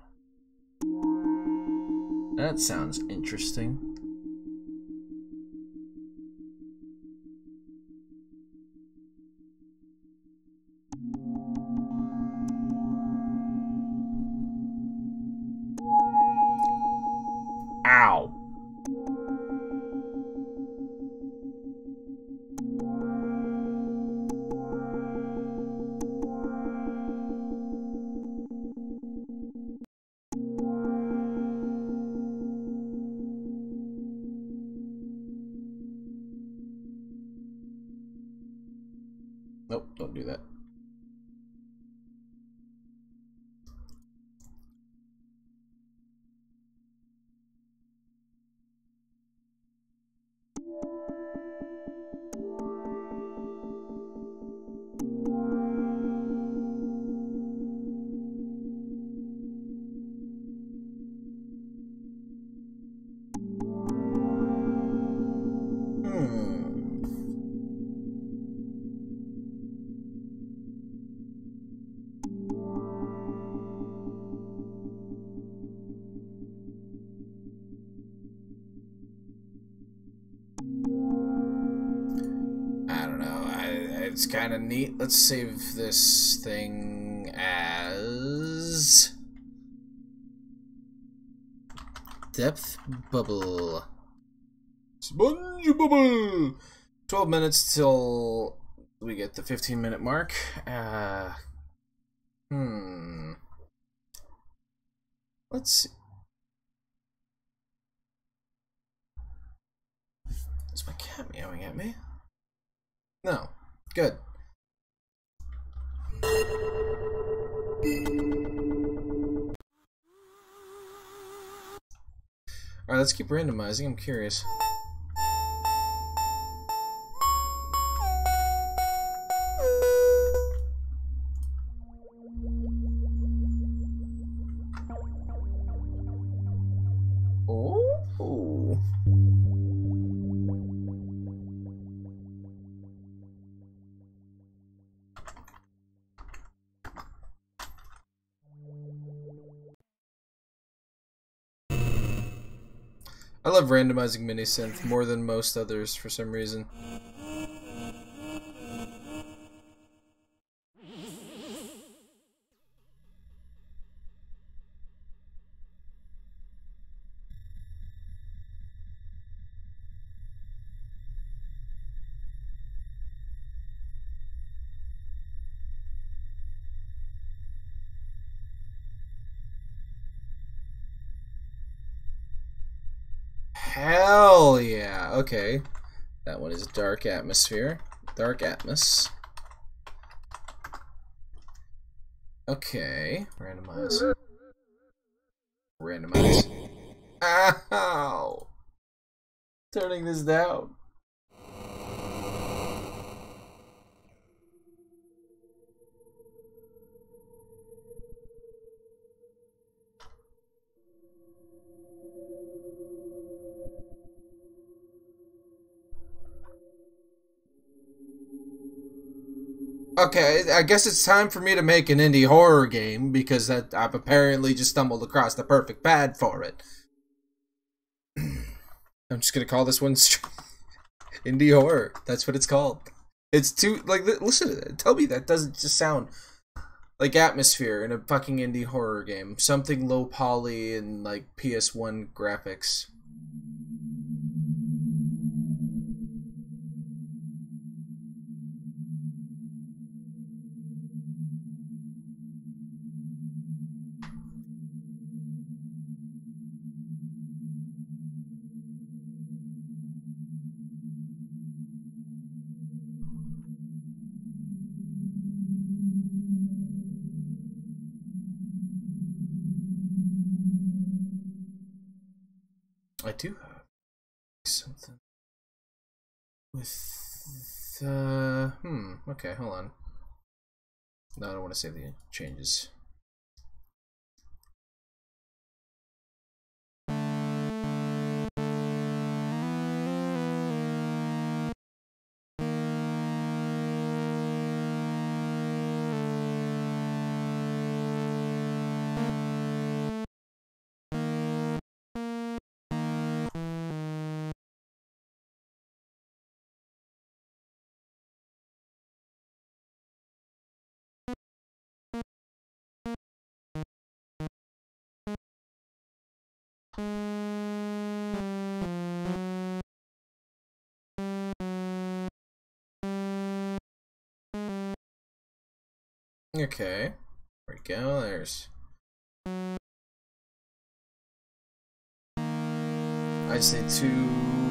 That sounds interesting. Neat. Let's save this thing as depth bubble. Sponge bubble. Twelve minutes till we get the fifteen minute mark. Uh, hmm. Let's see. Keep randomizing. I'm curious. Randomizing mini synth more than most others for some reason. Dark Atmosphere. Dark Atmos. Okay. Randomize. Randomize. Ow! Turning this down. Okay, I guess it's time for me to make an indie horror game because that I've apparently just stumbled across the perfect pad for it. <clears throat> I'm just gonna call this one <laughs> indie horror. That's what it's called. It's too like listen. Tell me that doesn't just sound like atmosphere in a fucking indie horror game. Something low poly and like PS1 graphics. Okay hold on. No I don't want to save the changes Okay. There we go. There's. I say two.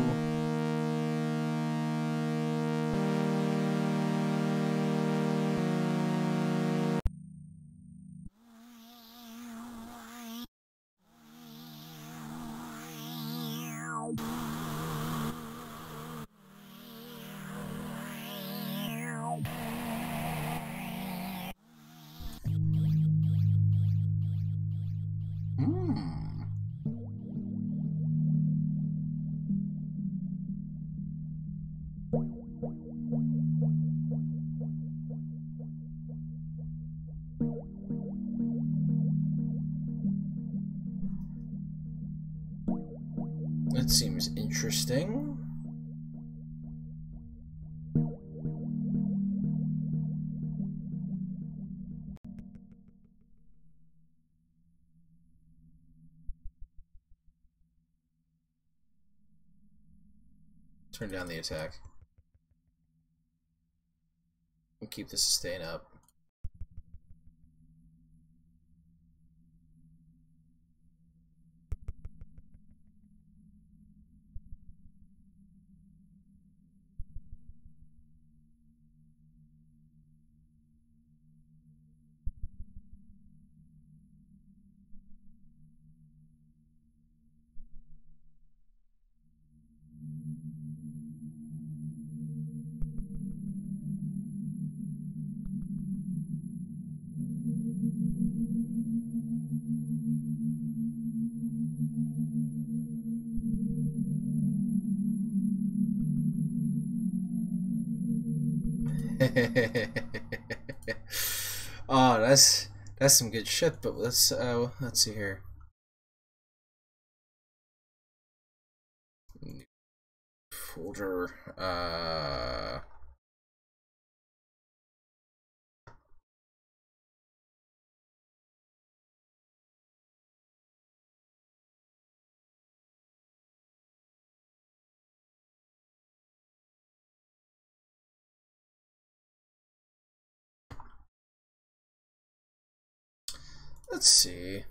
interesting. Turn down the attack. And keep the sustain up. Oh, <laughs> that's that's some good shit. But let's uh, let's see here. Folder. Uh. Let's see.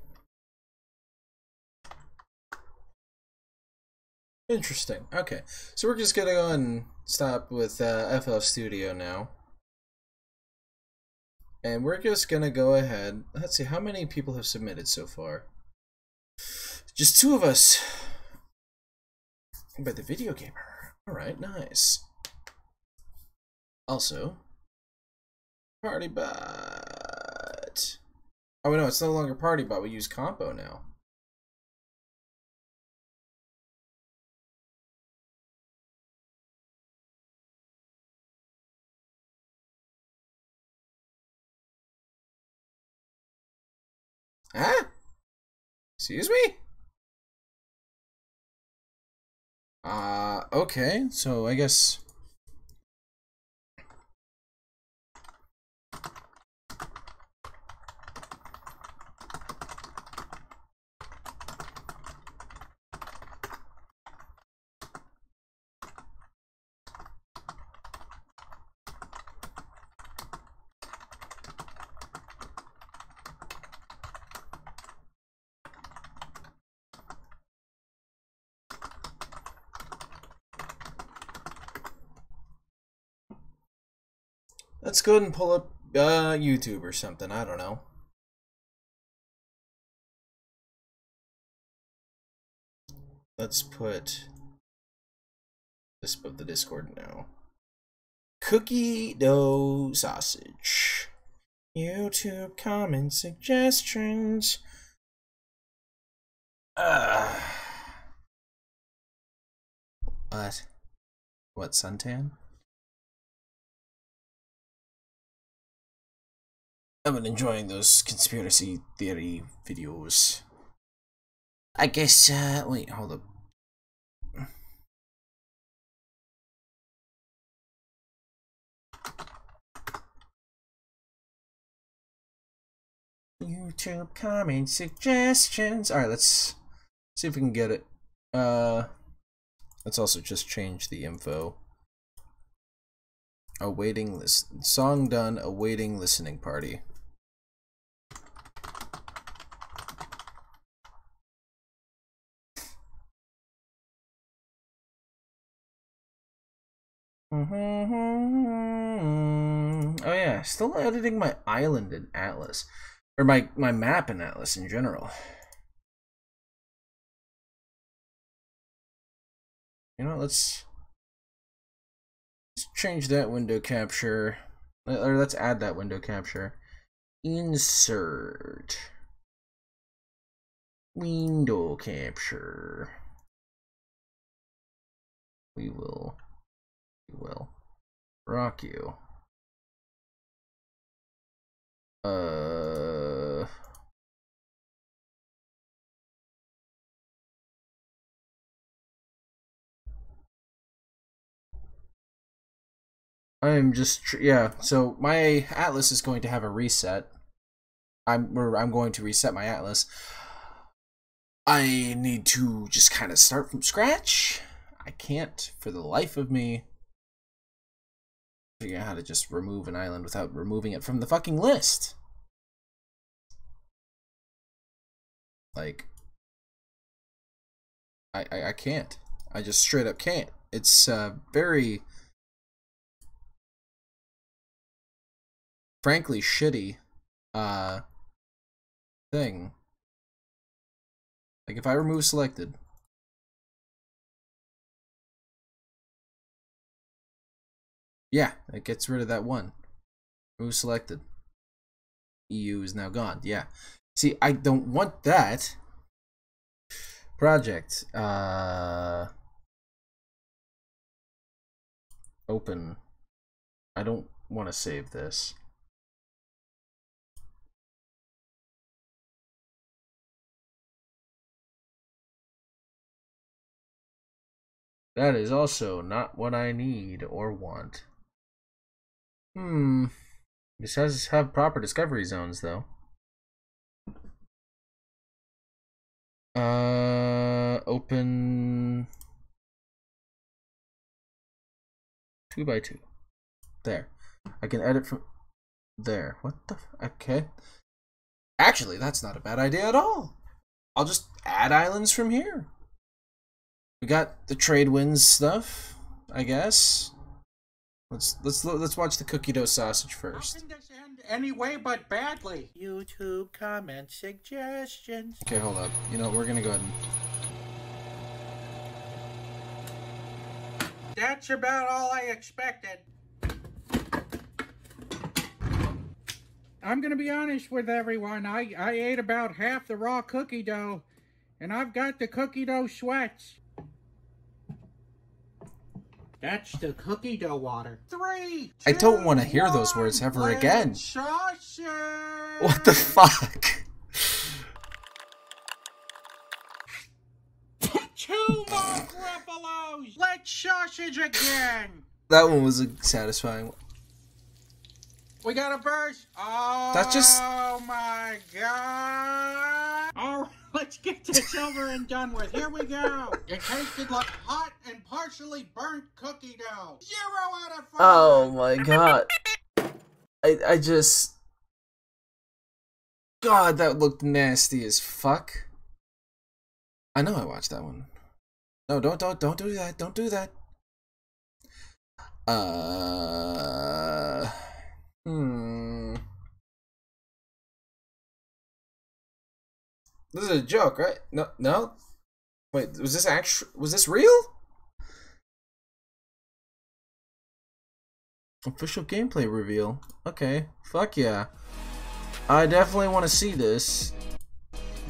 Interesting. Okay, so we're just gonna go and stop with uh, FL Studio now. And we're just gonna go ahead. Let's see, how many people have submitted so far? Just two of us. By the video gamer. Alright, nice. Also, Party Bot. Oh no, it's no longer Party Bot, we use Compo now. Huh? Excuse me? Uh, okay, so I guess... Let's go ahead and pull up uh, YouTube or something. I don't know. Let's put this above the Discord now. Cookie dough sausage. YouTube comment suggestions. Uh, what? What, suntan? I've been enjoying those conspiracy theory videos. I guess, uh, wait, hold up. YouTube comment suggestions. Alright, let's see if we can get it. Uh, let's also just change the info. Awaiting this song done. Awaiting listening party. Mm-hmm. Oh yeah, still editing my island in Atlas, or my my map in Atlas in general. You know, let's let's change that window capture, or let's add that window capture. Insert window capture. We will will rock you. Uh. I'm just yeah. So my atlas is going to have a reset. I'm I'm going to reset my atlas. I need to just kind of start from scratch. I can't for the life of me figure out how to just remove an island without removing it from the fucking list. Like, I, I, I can't. I just straight up can't. It's uh, very, frankly, shitty uh, thing. Like, if I remove selected, yeah, it gets rid of that one. Who selected. EU is now gone. Yeah. See, I don't want that. Project. Uh, open. I don't want to save this. That is also not what I need or want. Hmm. This does have proper discovery zones, though. Uh, open two by two. There. I can edit from there. What the? Okay. Actually, that's not a bad idea at all. I'll just add islands from here. We got the trade winds stuff, I guess. Let's let's let's watch the cookie dough sausage first. How can this end any way but badly? YouTube comment suggestions. Okay, hold up. You know, we're gonna go ahead and That's about all I expected. I'm gonna be honest with everyone. I, I ate about half the raw cookie dough, and I've got the cookie dough sweats. That's the cookie dough water. Three. I don't want to hear those words ever Blend again. Sausage. What the fuck? <laughs> Two more Gruffalos. Let's sausage again. That one was a satisfying. one. We got a verse. Oh, That just- Oh my god! All right, let's get this over and done with. Here we go. It tasted like hot and partially burnt cookie dough. Zero out of five. Oh my god. I I just God, that looked nasty as fuck. I know I watched that one. No, don't don't don't do that. Don't do that. Uh Hmm. This is a joke, right? No no. Wait, was this actual was this real? Official gameplay reveal. Okay, fuck yeah. I definitely want to see this.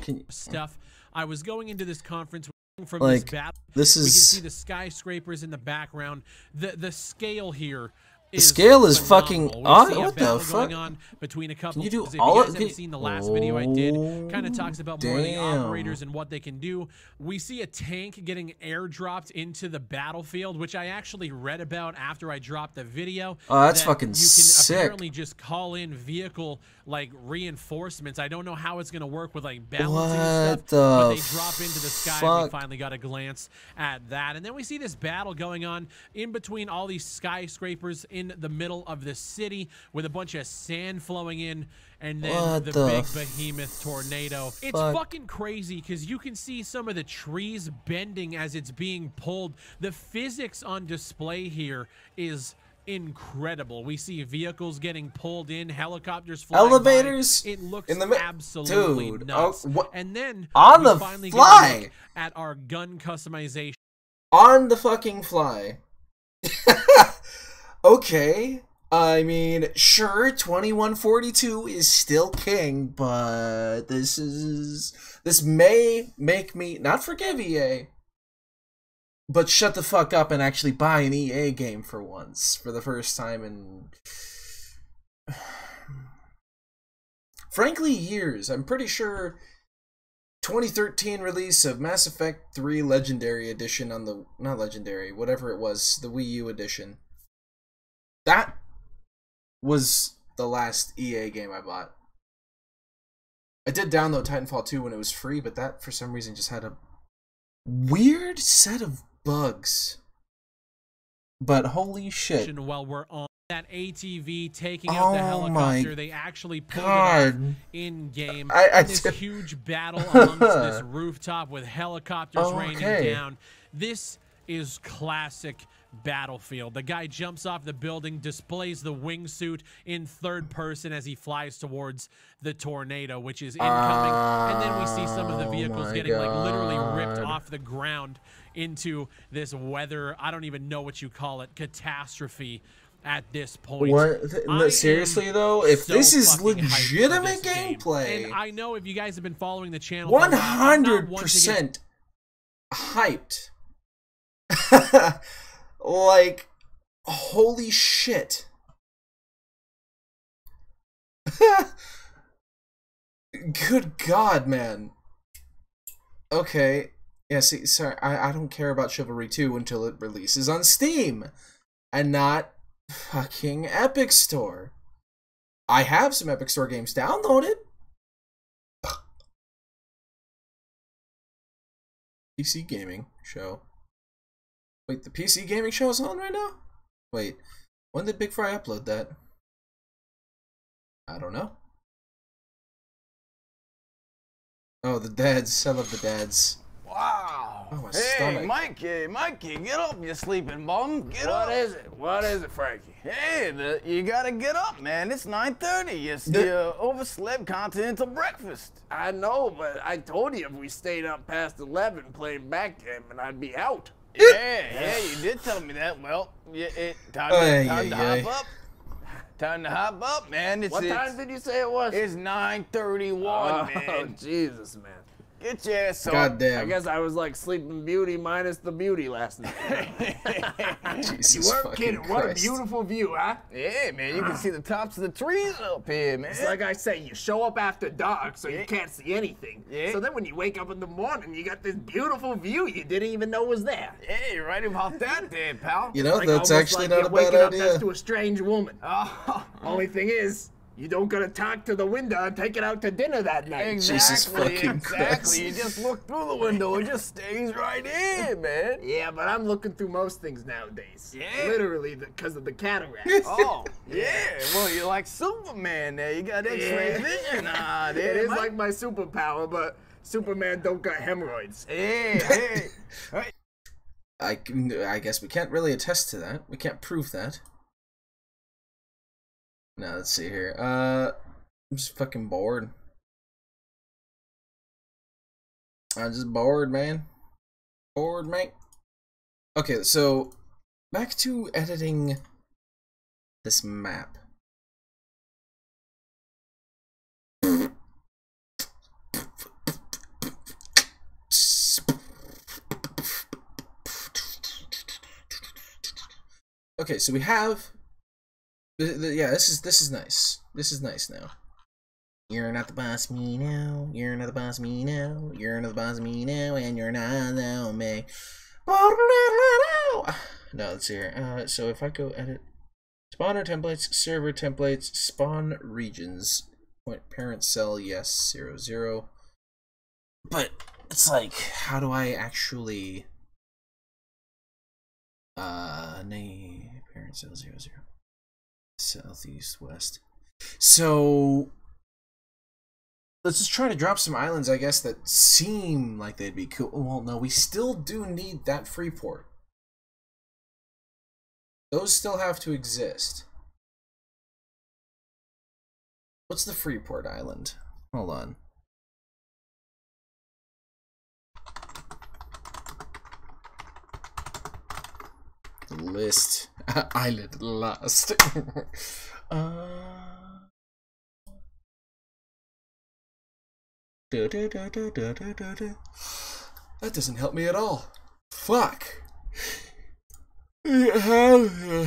Can you, stuff. I was going into this conference from Like, this battle. this we can is- see the skyscrapers in the background. The the scale here. The scale is fucking phenomenal. odd. What the fuck? on between a couple. you do if all you guys can haven't seen the last video I did, kind of Oh, talks about more of the damn. operators and what they can do. We see a tank getting airdropped into the battlefield, which I actually read about after I dropped the video. Oh, that's that fucking You can sick. apparently just call in vehicle like reinforcements. I don't know how it's gonna work with like balancing What stuff, but they drop into the sky. and fuck? We finally got a glance at that, and then we see this battle going on in between all these skyscrapers in the middle of the city, with a bunch of sand flowing in, and then What the, the big behemoth tornado. It's fuck? fucking crazy because you can see some of the trees bending as it's being pulled. The physics on display here is incredible. We see vehicles getting pulled in, helicopters flying by. Elevators It looks in the absolutely Dude, nuts. oh, And then On the finally fly. at our gun customization. on the fucking fly. <laughs> okay. I mean, sure, 2142 is still king, but this is. This may make me not forgive EA, but shut the fuck up and actually buy an EA game for once, for the first time in. <sighs> Frankly, years. I'm pretty sure 2013 release of Mass Effect 3 Legendary Edition on the not Legendary, whatever it was, the Wii U edition. That was the last EA game I bought. I did download Titanfall 2 when it was free, but that for some reason just had a weird set of bugs. But holy shit. while we're on that ATV taking Oh out the oh my helicopter. They actually pulled it God. off in game. I- I this huge <laughs> battle amongst this rooftop with helicopters raining down. This is classic battlefield. The guy jumps off the building, displays the wingsuit in third person as he flies towards the tornado, which is incoming. and then we see some of the Oh vehicles my getting like literally ripped off the ground into this weather. I don't even know what you call it. Catastrophe. At this point, What? Seriously, though? If so this is fucking hyped for legitimate this game. gameplay- and I know if you guys have been following the channel, One while, I'm not hundred one to get- percent hyped. <laughs> like, holy shit! <laughs> Good God, man. Okay, yeah. See, sorry, I I don't care about Chivalry Two until it releases on Steam, and not fucking Epic Store. I have some Epic Store games downloaded. PC gaming show. Wait, the PC gaming show is on right now? Wait, when did Big Fry upload that? I don't know. Oh, the dads. I love the dads. Wow. Oh, my hey, stomach. Mikey, Mikey, get up, you sleeping bum. Get up. What is it? What is it, Frankie? Hey, the, you gotta get up, man. It's 9.30. You, The- you uh, overslept continental breakfast. I know, but I told you if we stayed up past 11 playing backgammon, I'd be out. Yeah, yeah, you did tell me that. Well, yeah, it, time, Ay, to, time ay, to ay. hop up. Time to hop up, man. It's, What it's, time did you say it was? It's 9.31, oh, man. Jesus, man. Get your ass up. God damn. I guess I was like Sleeping Beauty minus the beauty last night. <laughs> Jesus you weren't fucking kidding. What a beautiful view, huh? Yeah, man, you can see the tops of the trees up here, man. It's like I say, you show up after dark, so Yeah. you can't see anything. Yeah. So then when you wake up in the morning, you got this beautiful view you didn't even know was there. yeah, you're right about that there, pal. You know, Like, that's actually like not you're a waking bad up idea. next to a strange woman. Oh, Only thing is, you don't gotta talk to the window and take it out to dinner that night. exactly, Jesus fucking exactly. Christ. You just look through the window, it just stays right in, man. Yeah, but I'm looking through most things nowadays. Yeah? Literally because of the cataracts. Oh, <laughs> yeah. Well, you're like Superman there. You got X-ray Yeah. vision. <laughs> Ah, there, it is Mike. like my superpower, but Superman don't got hemorrhoids. Hey, hey. <laughs> hey. I, can- I guess we can't really attest to that. We can't prove that. Now let's see here. Uh, I'm just fucking bored. I'm just bored, man. Bored, mate. Okay, so back to editing this map. Okay, so we have. Yeah, this is this is nice. This is nice now. You're not the boss me now. You're not the boss me now. You're not the boss me now, and you're not the me. <sighs> No, let's here. Uh, so if I go edit spawner templates, server templates, spawn regions, point parent cell yes zero zero. But it's like, how do I actually? Uh, name parent cell zero zero. Southeast west. So let's just try to drop some islands, I guess, that seem like they'd be cool. Oh, well, no, we still do need that Freeport. Those still have to exist. What's the Freeport Island? Hold on. List. <laughs> Island lost. <laughs> uh... Da, da, da, da, da, da, da. That doesn't help me at all. Fuck. Yeah.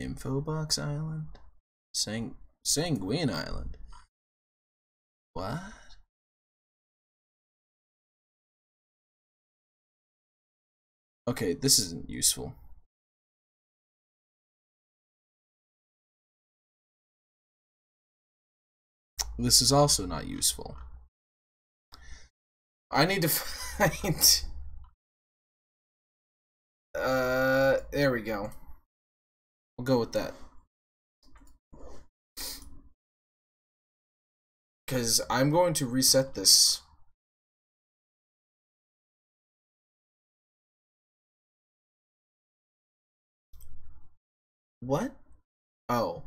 Infobox Island? Sang Sanguine Island? What? Okay, this isn't useful. This is also not useful. I need to <laughs> find... Uh, there we go. We'll go with that. Because I'm going to reset this. What? Oh.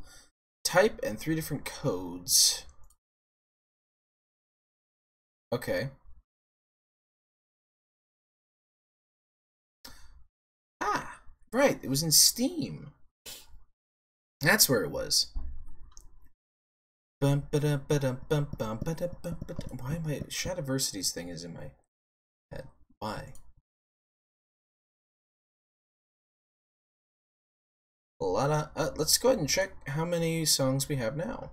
Type and three different codes. Okay. Ah, right. It was in Steam. That's where it was. Why am I Shadiversity's thing is in my head? Why? A lot of. Uh, let's go ahead and check how many songs we have now.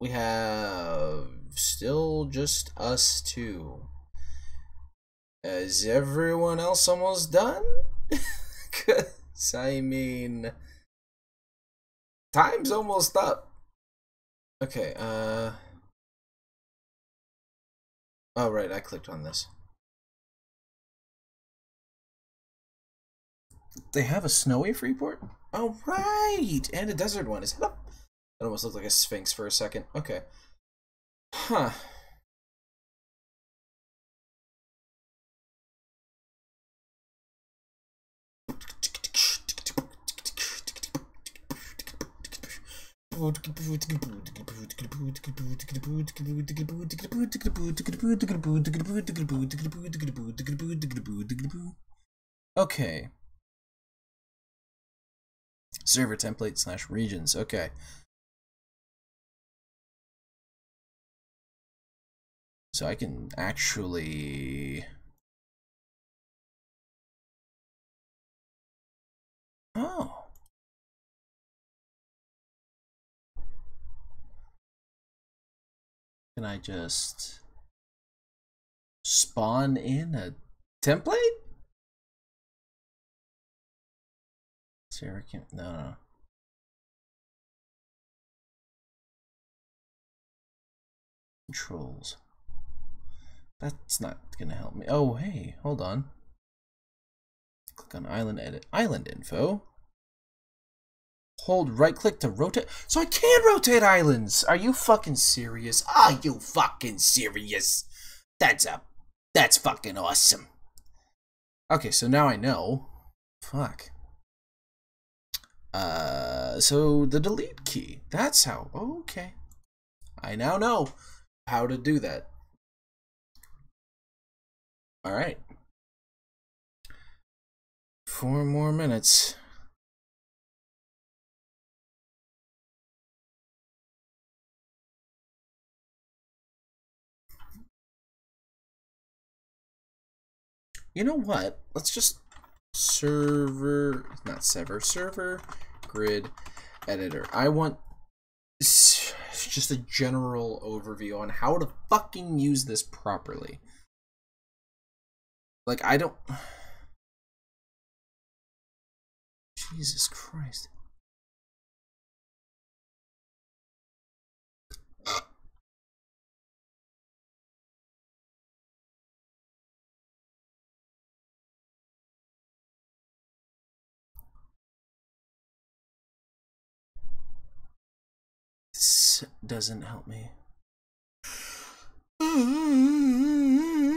We have still just us two. Is everyone else almost done? <laughs> I mean, time's almost up. Okay. Uh. Oh right, I clicked on this. They have a snowy Freeport? Oh, right! And a desert one. Is that a... That almost looked like a sphinx for a second. Okay. Huh. Okay. Server template slash regions. Okay. So I can actually... Oh. Can I just spawn in a template? Sarah can no, no. Controls. That's not gonna help me. Oh, hey, hold on. Click on island edit. Island info. Hold right click to rotate. So I can rotate islands. Are you fucking serious? Are you fucking serious? That's a, that's fucking awesome. Okay, so now I know. Fuck. Uh, so the delete key. That's how. Okay. I now know how to do that. All right. Four more minutes. You know what? Let's just server, not sever, server grid editor. I want just a general overview on how to fucking use this properly. Like, I don't. <sighs> Jesus Christ. Doesn't help me. <laughs>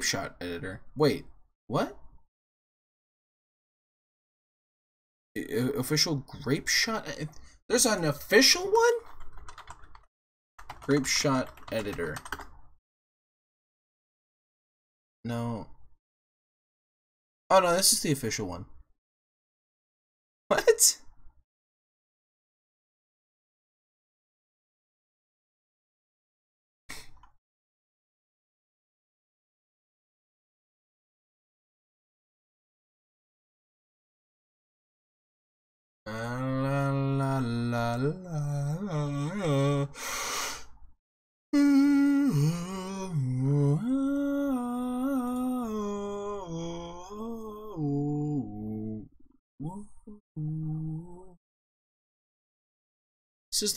Grapeshot editor. Wait, what? Official Grapeshot? There's an official one? Grapeshot editor. No. Oh no, this is the official one. What?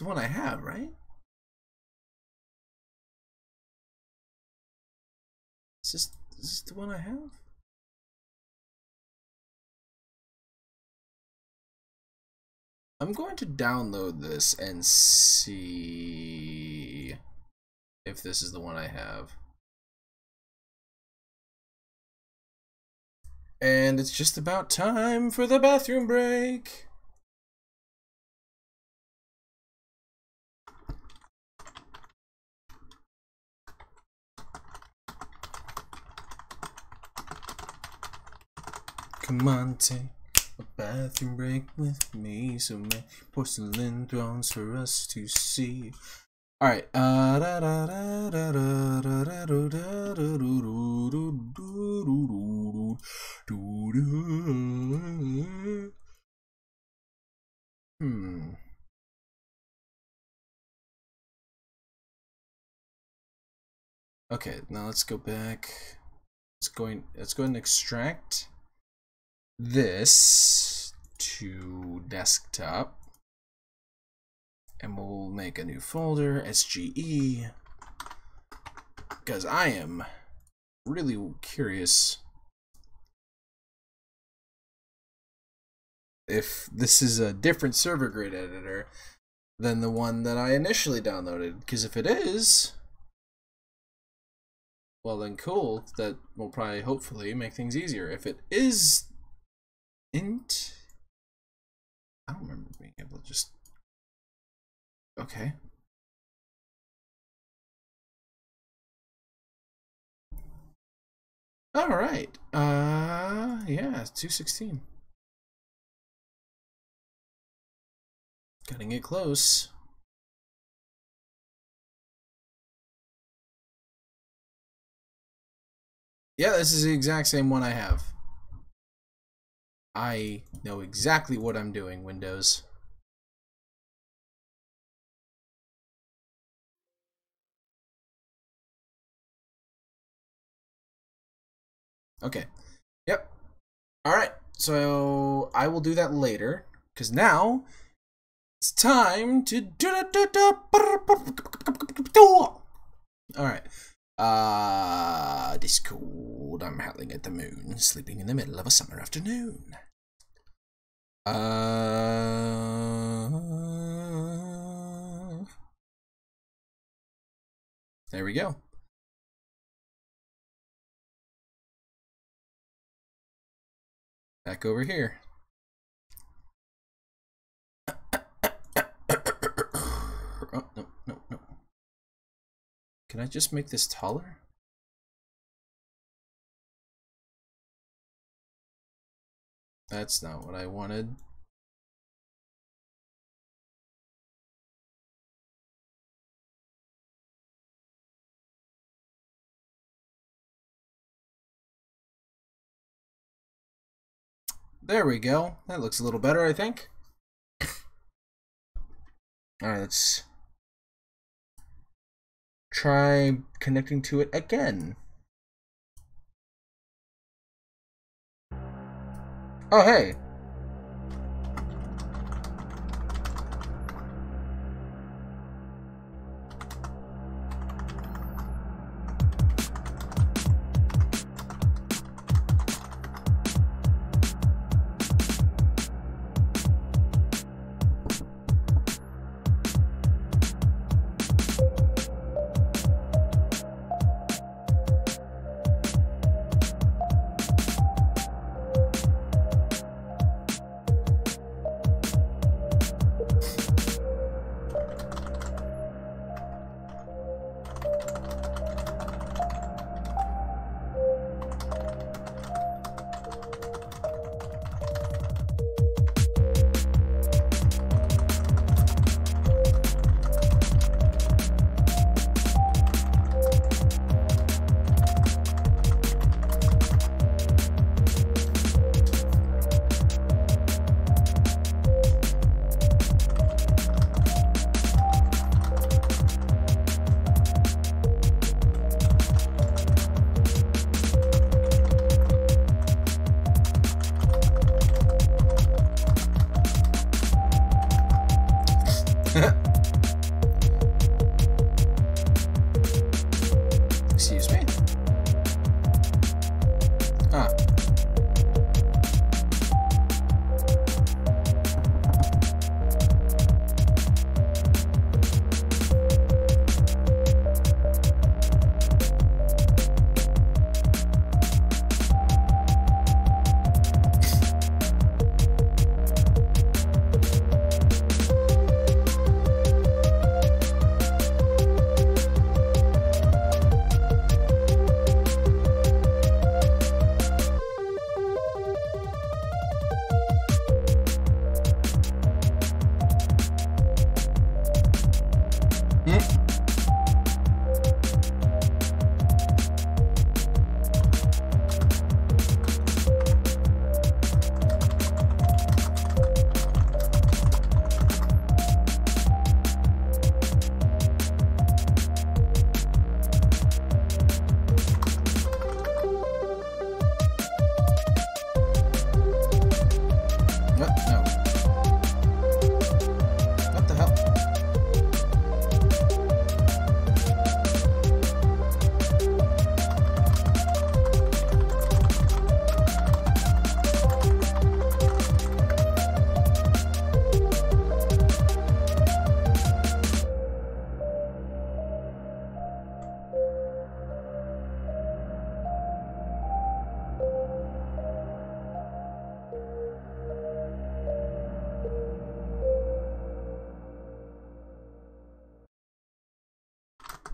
The one I have, right? Is this, is this the one I have? I'm going to download this and see if this is the one I have. And it's just about time for the bathroom break. A bathroom break with me. So many porcelain thrones for us to see. All right. Uh. Hmm. Okay, now let's go back. Let's go in, let's go and extract this to desktop. And we'll make a new folder SGE because I am really curious if this is a different server grid editor than the one that I initially downloaded. Because if it is well then cool. That will probably hopefully make things easier. If it is int? I don't remember being able to just okay. All right uh yeah 216 cutting it close. Yeah this is the exact same one I have I know exactly what I'm doing, Windows. Okay. Yep. All right. So I will do that later because now it's time to do All right. Ah, uh, Discord. I'm howling at the moon, sleeping in the middle of a summer afternoon. Uh, there we go. Back over here. <coughs> Oh, no. Can I just make this taller? That's not what I wanted. There we go. That looks a little better, I think. <laughs> Alright, let's try connecting to it again. Oh, hey.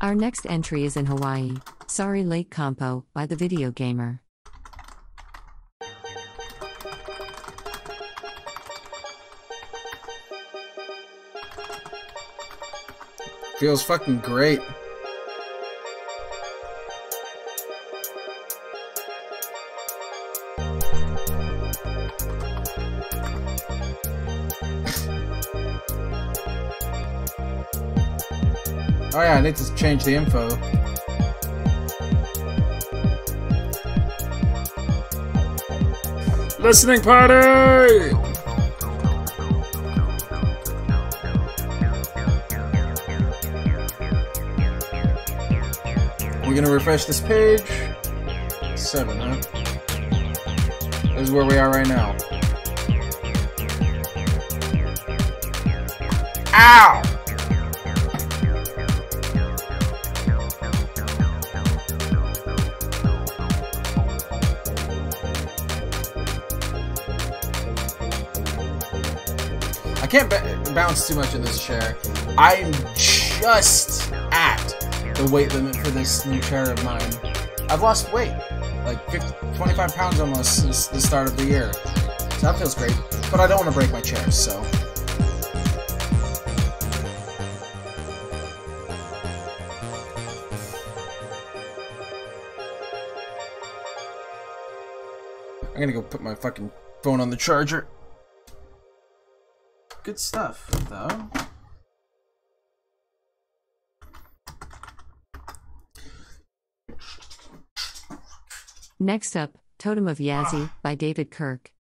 Our next entry is in Hawaii. Sorry Late Compo by the video gamer. Feels fucking great. Oh yeah, I need to change the info. Listening party! We're gonna refresh this page. Seven, huh? This is where we are right now. Ow! Bounce too much in this chair. I'm just at the weight limit for this new chair of mine. I've lost weight, like 50, 25 pounds almost since the start of the year. So that feels great. But I don't want to break my chair, so. I'm gonna go put my fucking phone on the charger. Good stuff, though. Next up, Totem of Yazzie by David Kirk.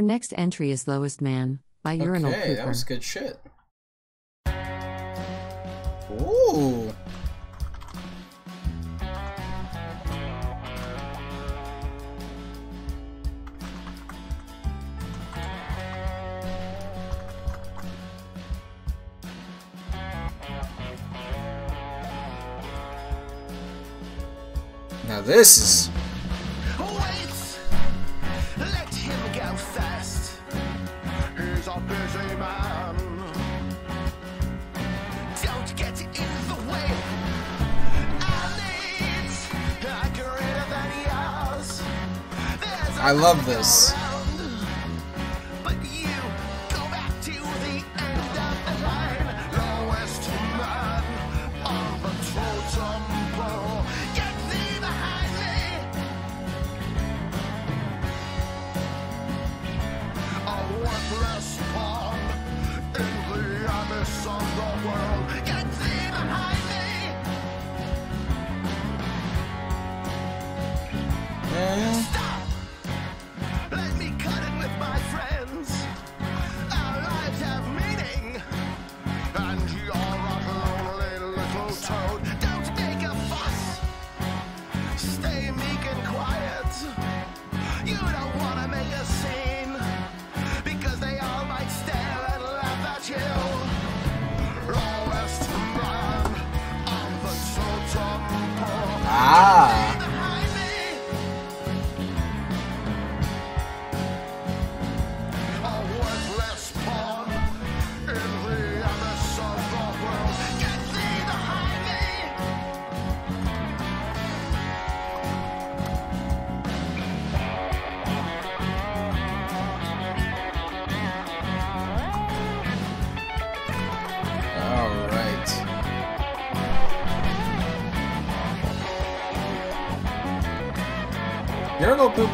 Our next entry is Lowest Man by Urinal Okay, that was good shit. Ooh. Now this is I love this.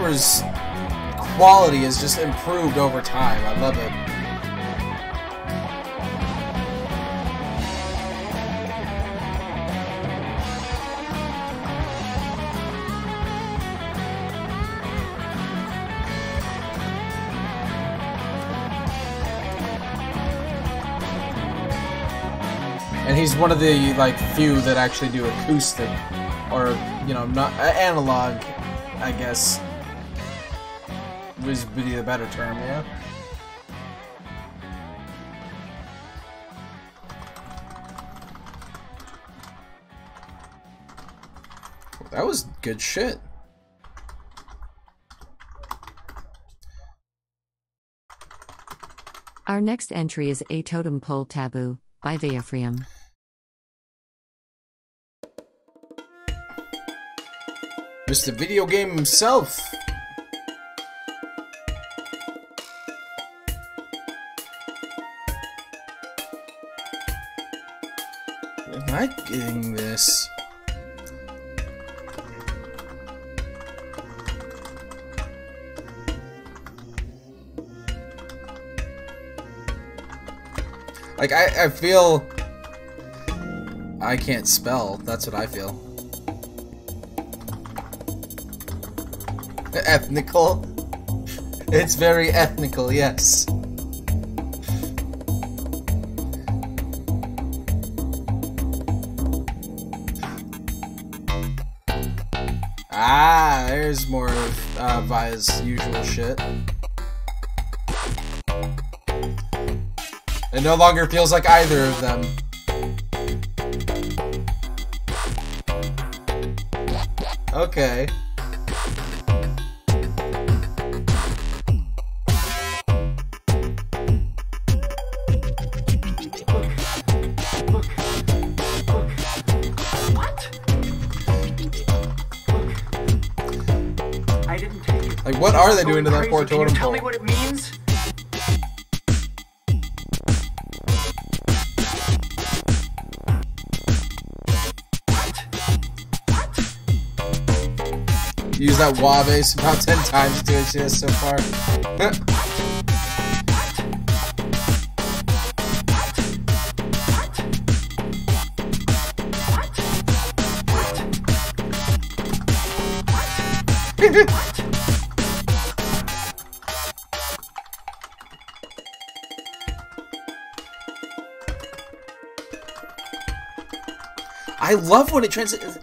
Quality has just improved over time. I love it. And he's one of the like few that actually do acoustic, or you know, not uh, analog, I guess. Was be the better term, yeah. That was good shit. Our next entry is A Totem Pole Taboo by Veofrium. Mr. Video Game himself. This? Like, I, I feel... I can't spell. That's what I feel. Ethnical. <laughs> It's very ethnical, yes. There's more of uh, Via's usual shit. It no longer feels like either of them. Okay. Doing to that poor Can you tell me what it means? Use that Waves about 10 times to achieve this so far. <laughs> <laughs> I love when it translates.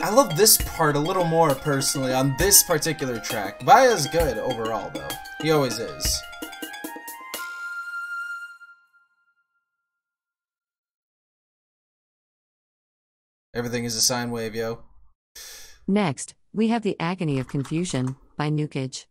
I love this part a little more personally on this particular track. Vaya's good overall, though. He always is. Everything is a sine wave, yo. Next, we have The Agony of Confusion by Nukage.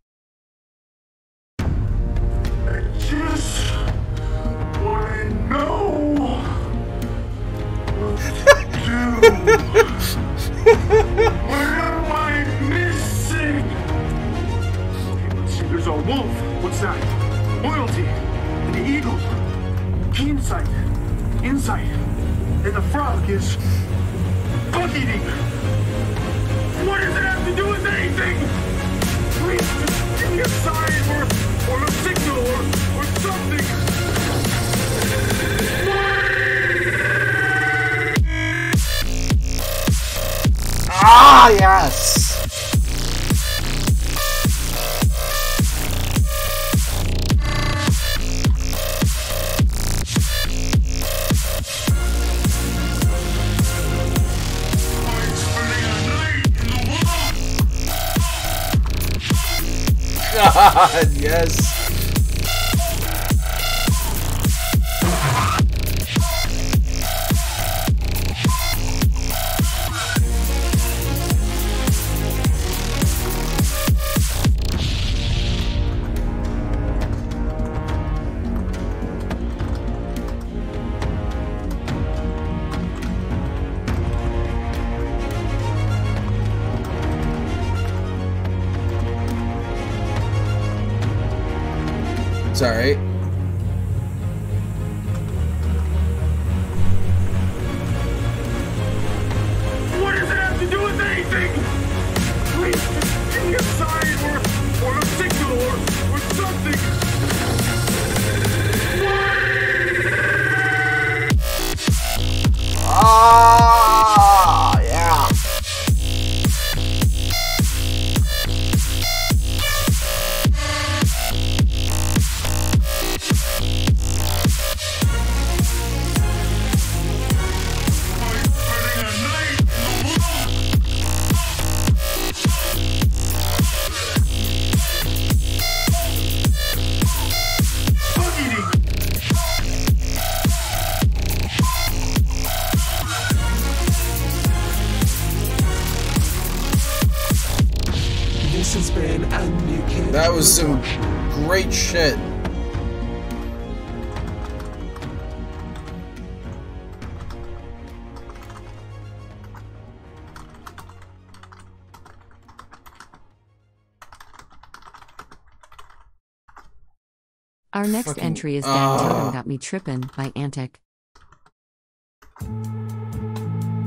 Our next Fucking- entry is Dan Ah. Totem Got Me Trippin' by Antic.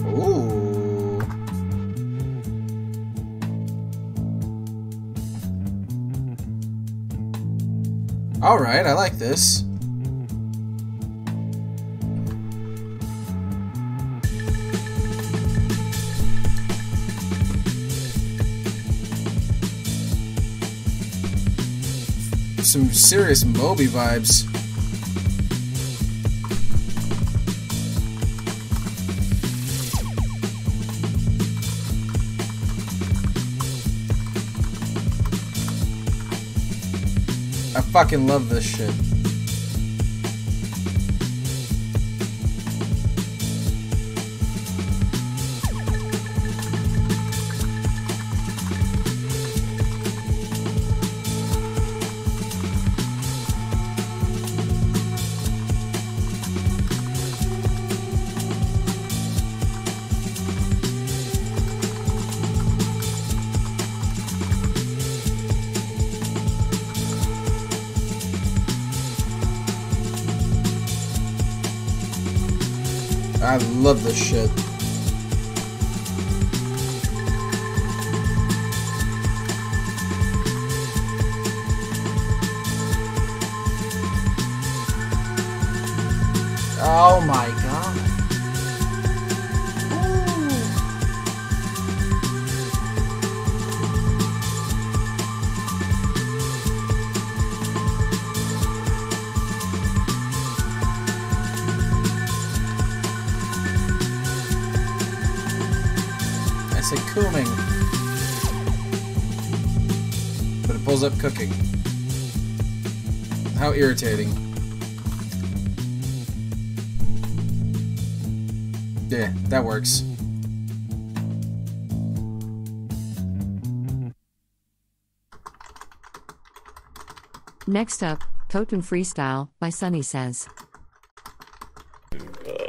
Ooh. Alright, I like this. some serious Moby vibes. I fucking love this shit. Love this shit. Irritating. Yeah, that works. Next up, Totem Freestyle by Sunny Says. Oh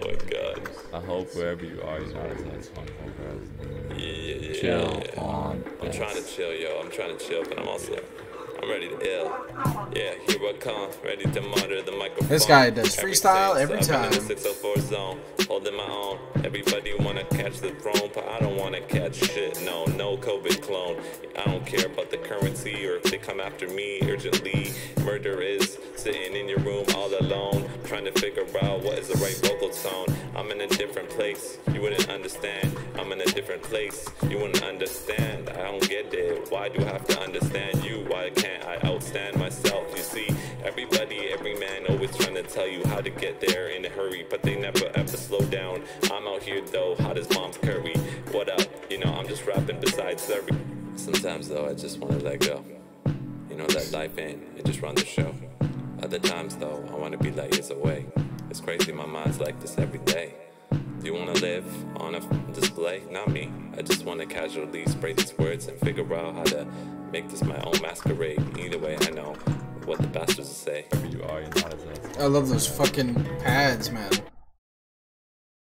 my god. I hope wherever you are, you're not as fucking bro. Yeah, yeah, yeah. Chill on I'm trying to chill, yo. I'm trying to chill, but I'm also, I'm ready to ill. Yeah, here I come, ready to monitor the microphone. This guy does freestyle every I've in the time. 604 zone, holding my own. Everybody wanna catch the throne, but I don't wanna catch shit. No, no COVID clone. I don't care about the currency or if they come after me urgently. Murder is sitting in your room all alone, trying to figure out what is the right vocal tone. I'm in a different place, you wouldn't understand. I'm in a different place, you wouldn't understand. I don't get it. Why do I have to understand you? Why can't I outstand myself? You see, everybody, every man always trying to tell you how to get there in a hurry, but they never ever slow down. I'm out here though, hot as mom's curry. What up? You know, I'm just rapping besides Surrey. Sometimes though, I just wanna let go. You know, that life in and just run the show. Other times though, I wanna be like years away. It's crazy, my mind's like this every day. Do you wanna live on a display? Not me. I just wanna casually spray these words and figure out how to make this my own masquerade. Either way, I know what the bastards will say. Wherever you are, you're not as I love those fucking pads, man.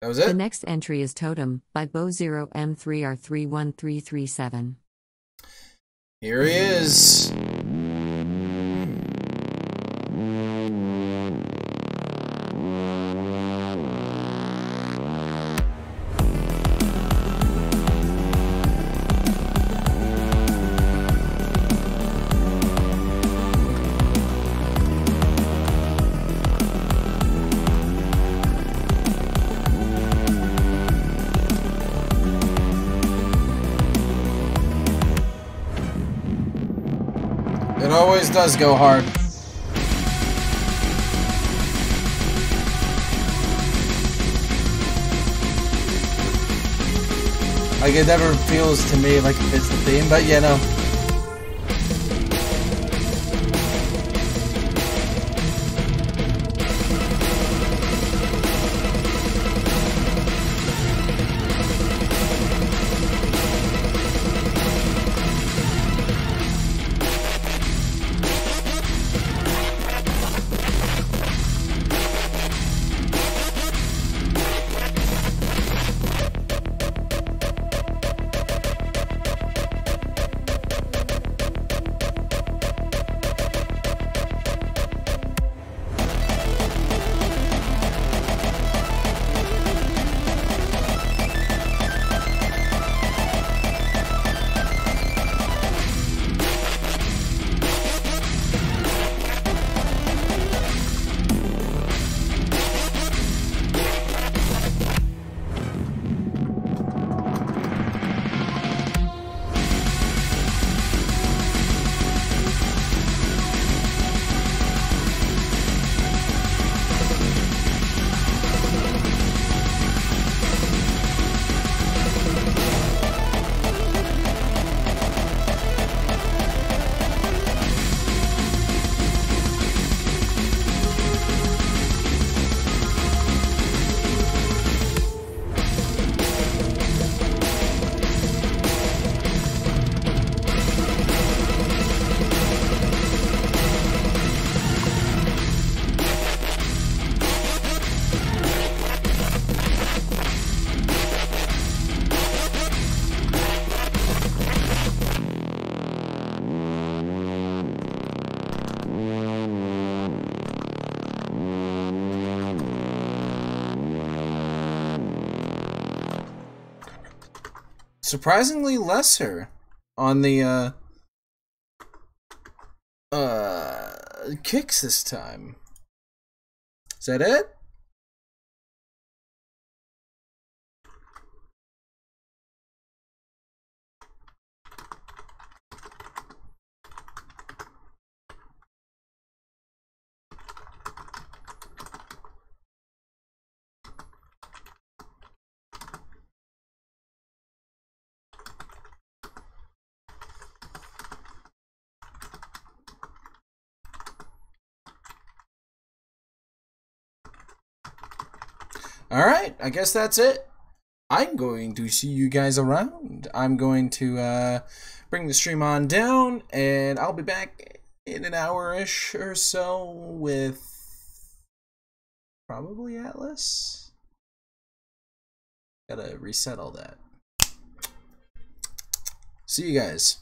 That was it? The next entry is Totem by Bo0M3R31337. Here he is. Does go hard. Like it never feels to me like it fits the theme, but you know. Surprisingly lesser on the uh uh kicks this time. Is that it? Alright, I guess that's it. I'm going to see you guys around. I'm going to uh, bring the stream on down, and I'll be back in an hour-ish or so with probably Atlas. Gotta reset all that. See you guys.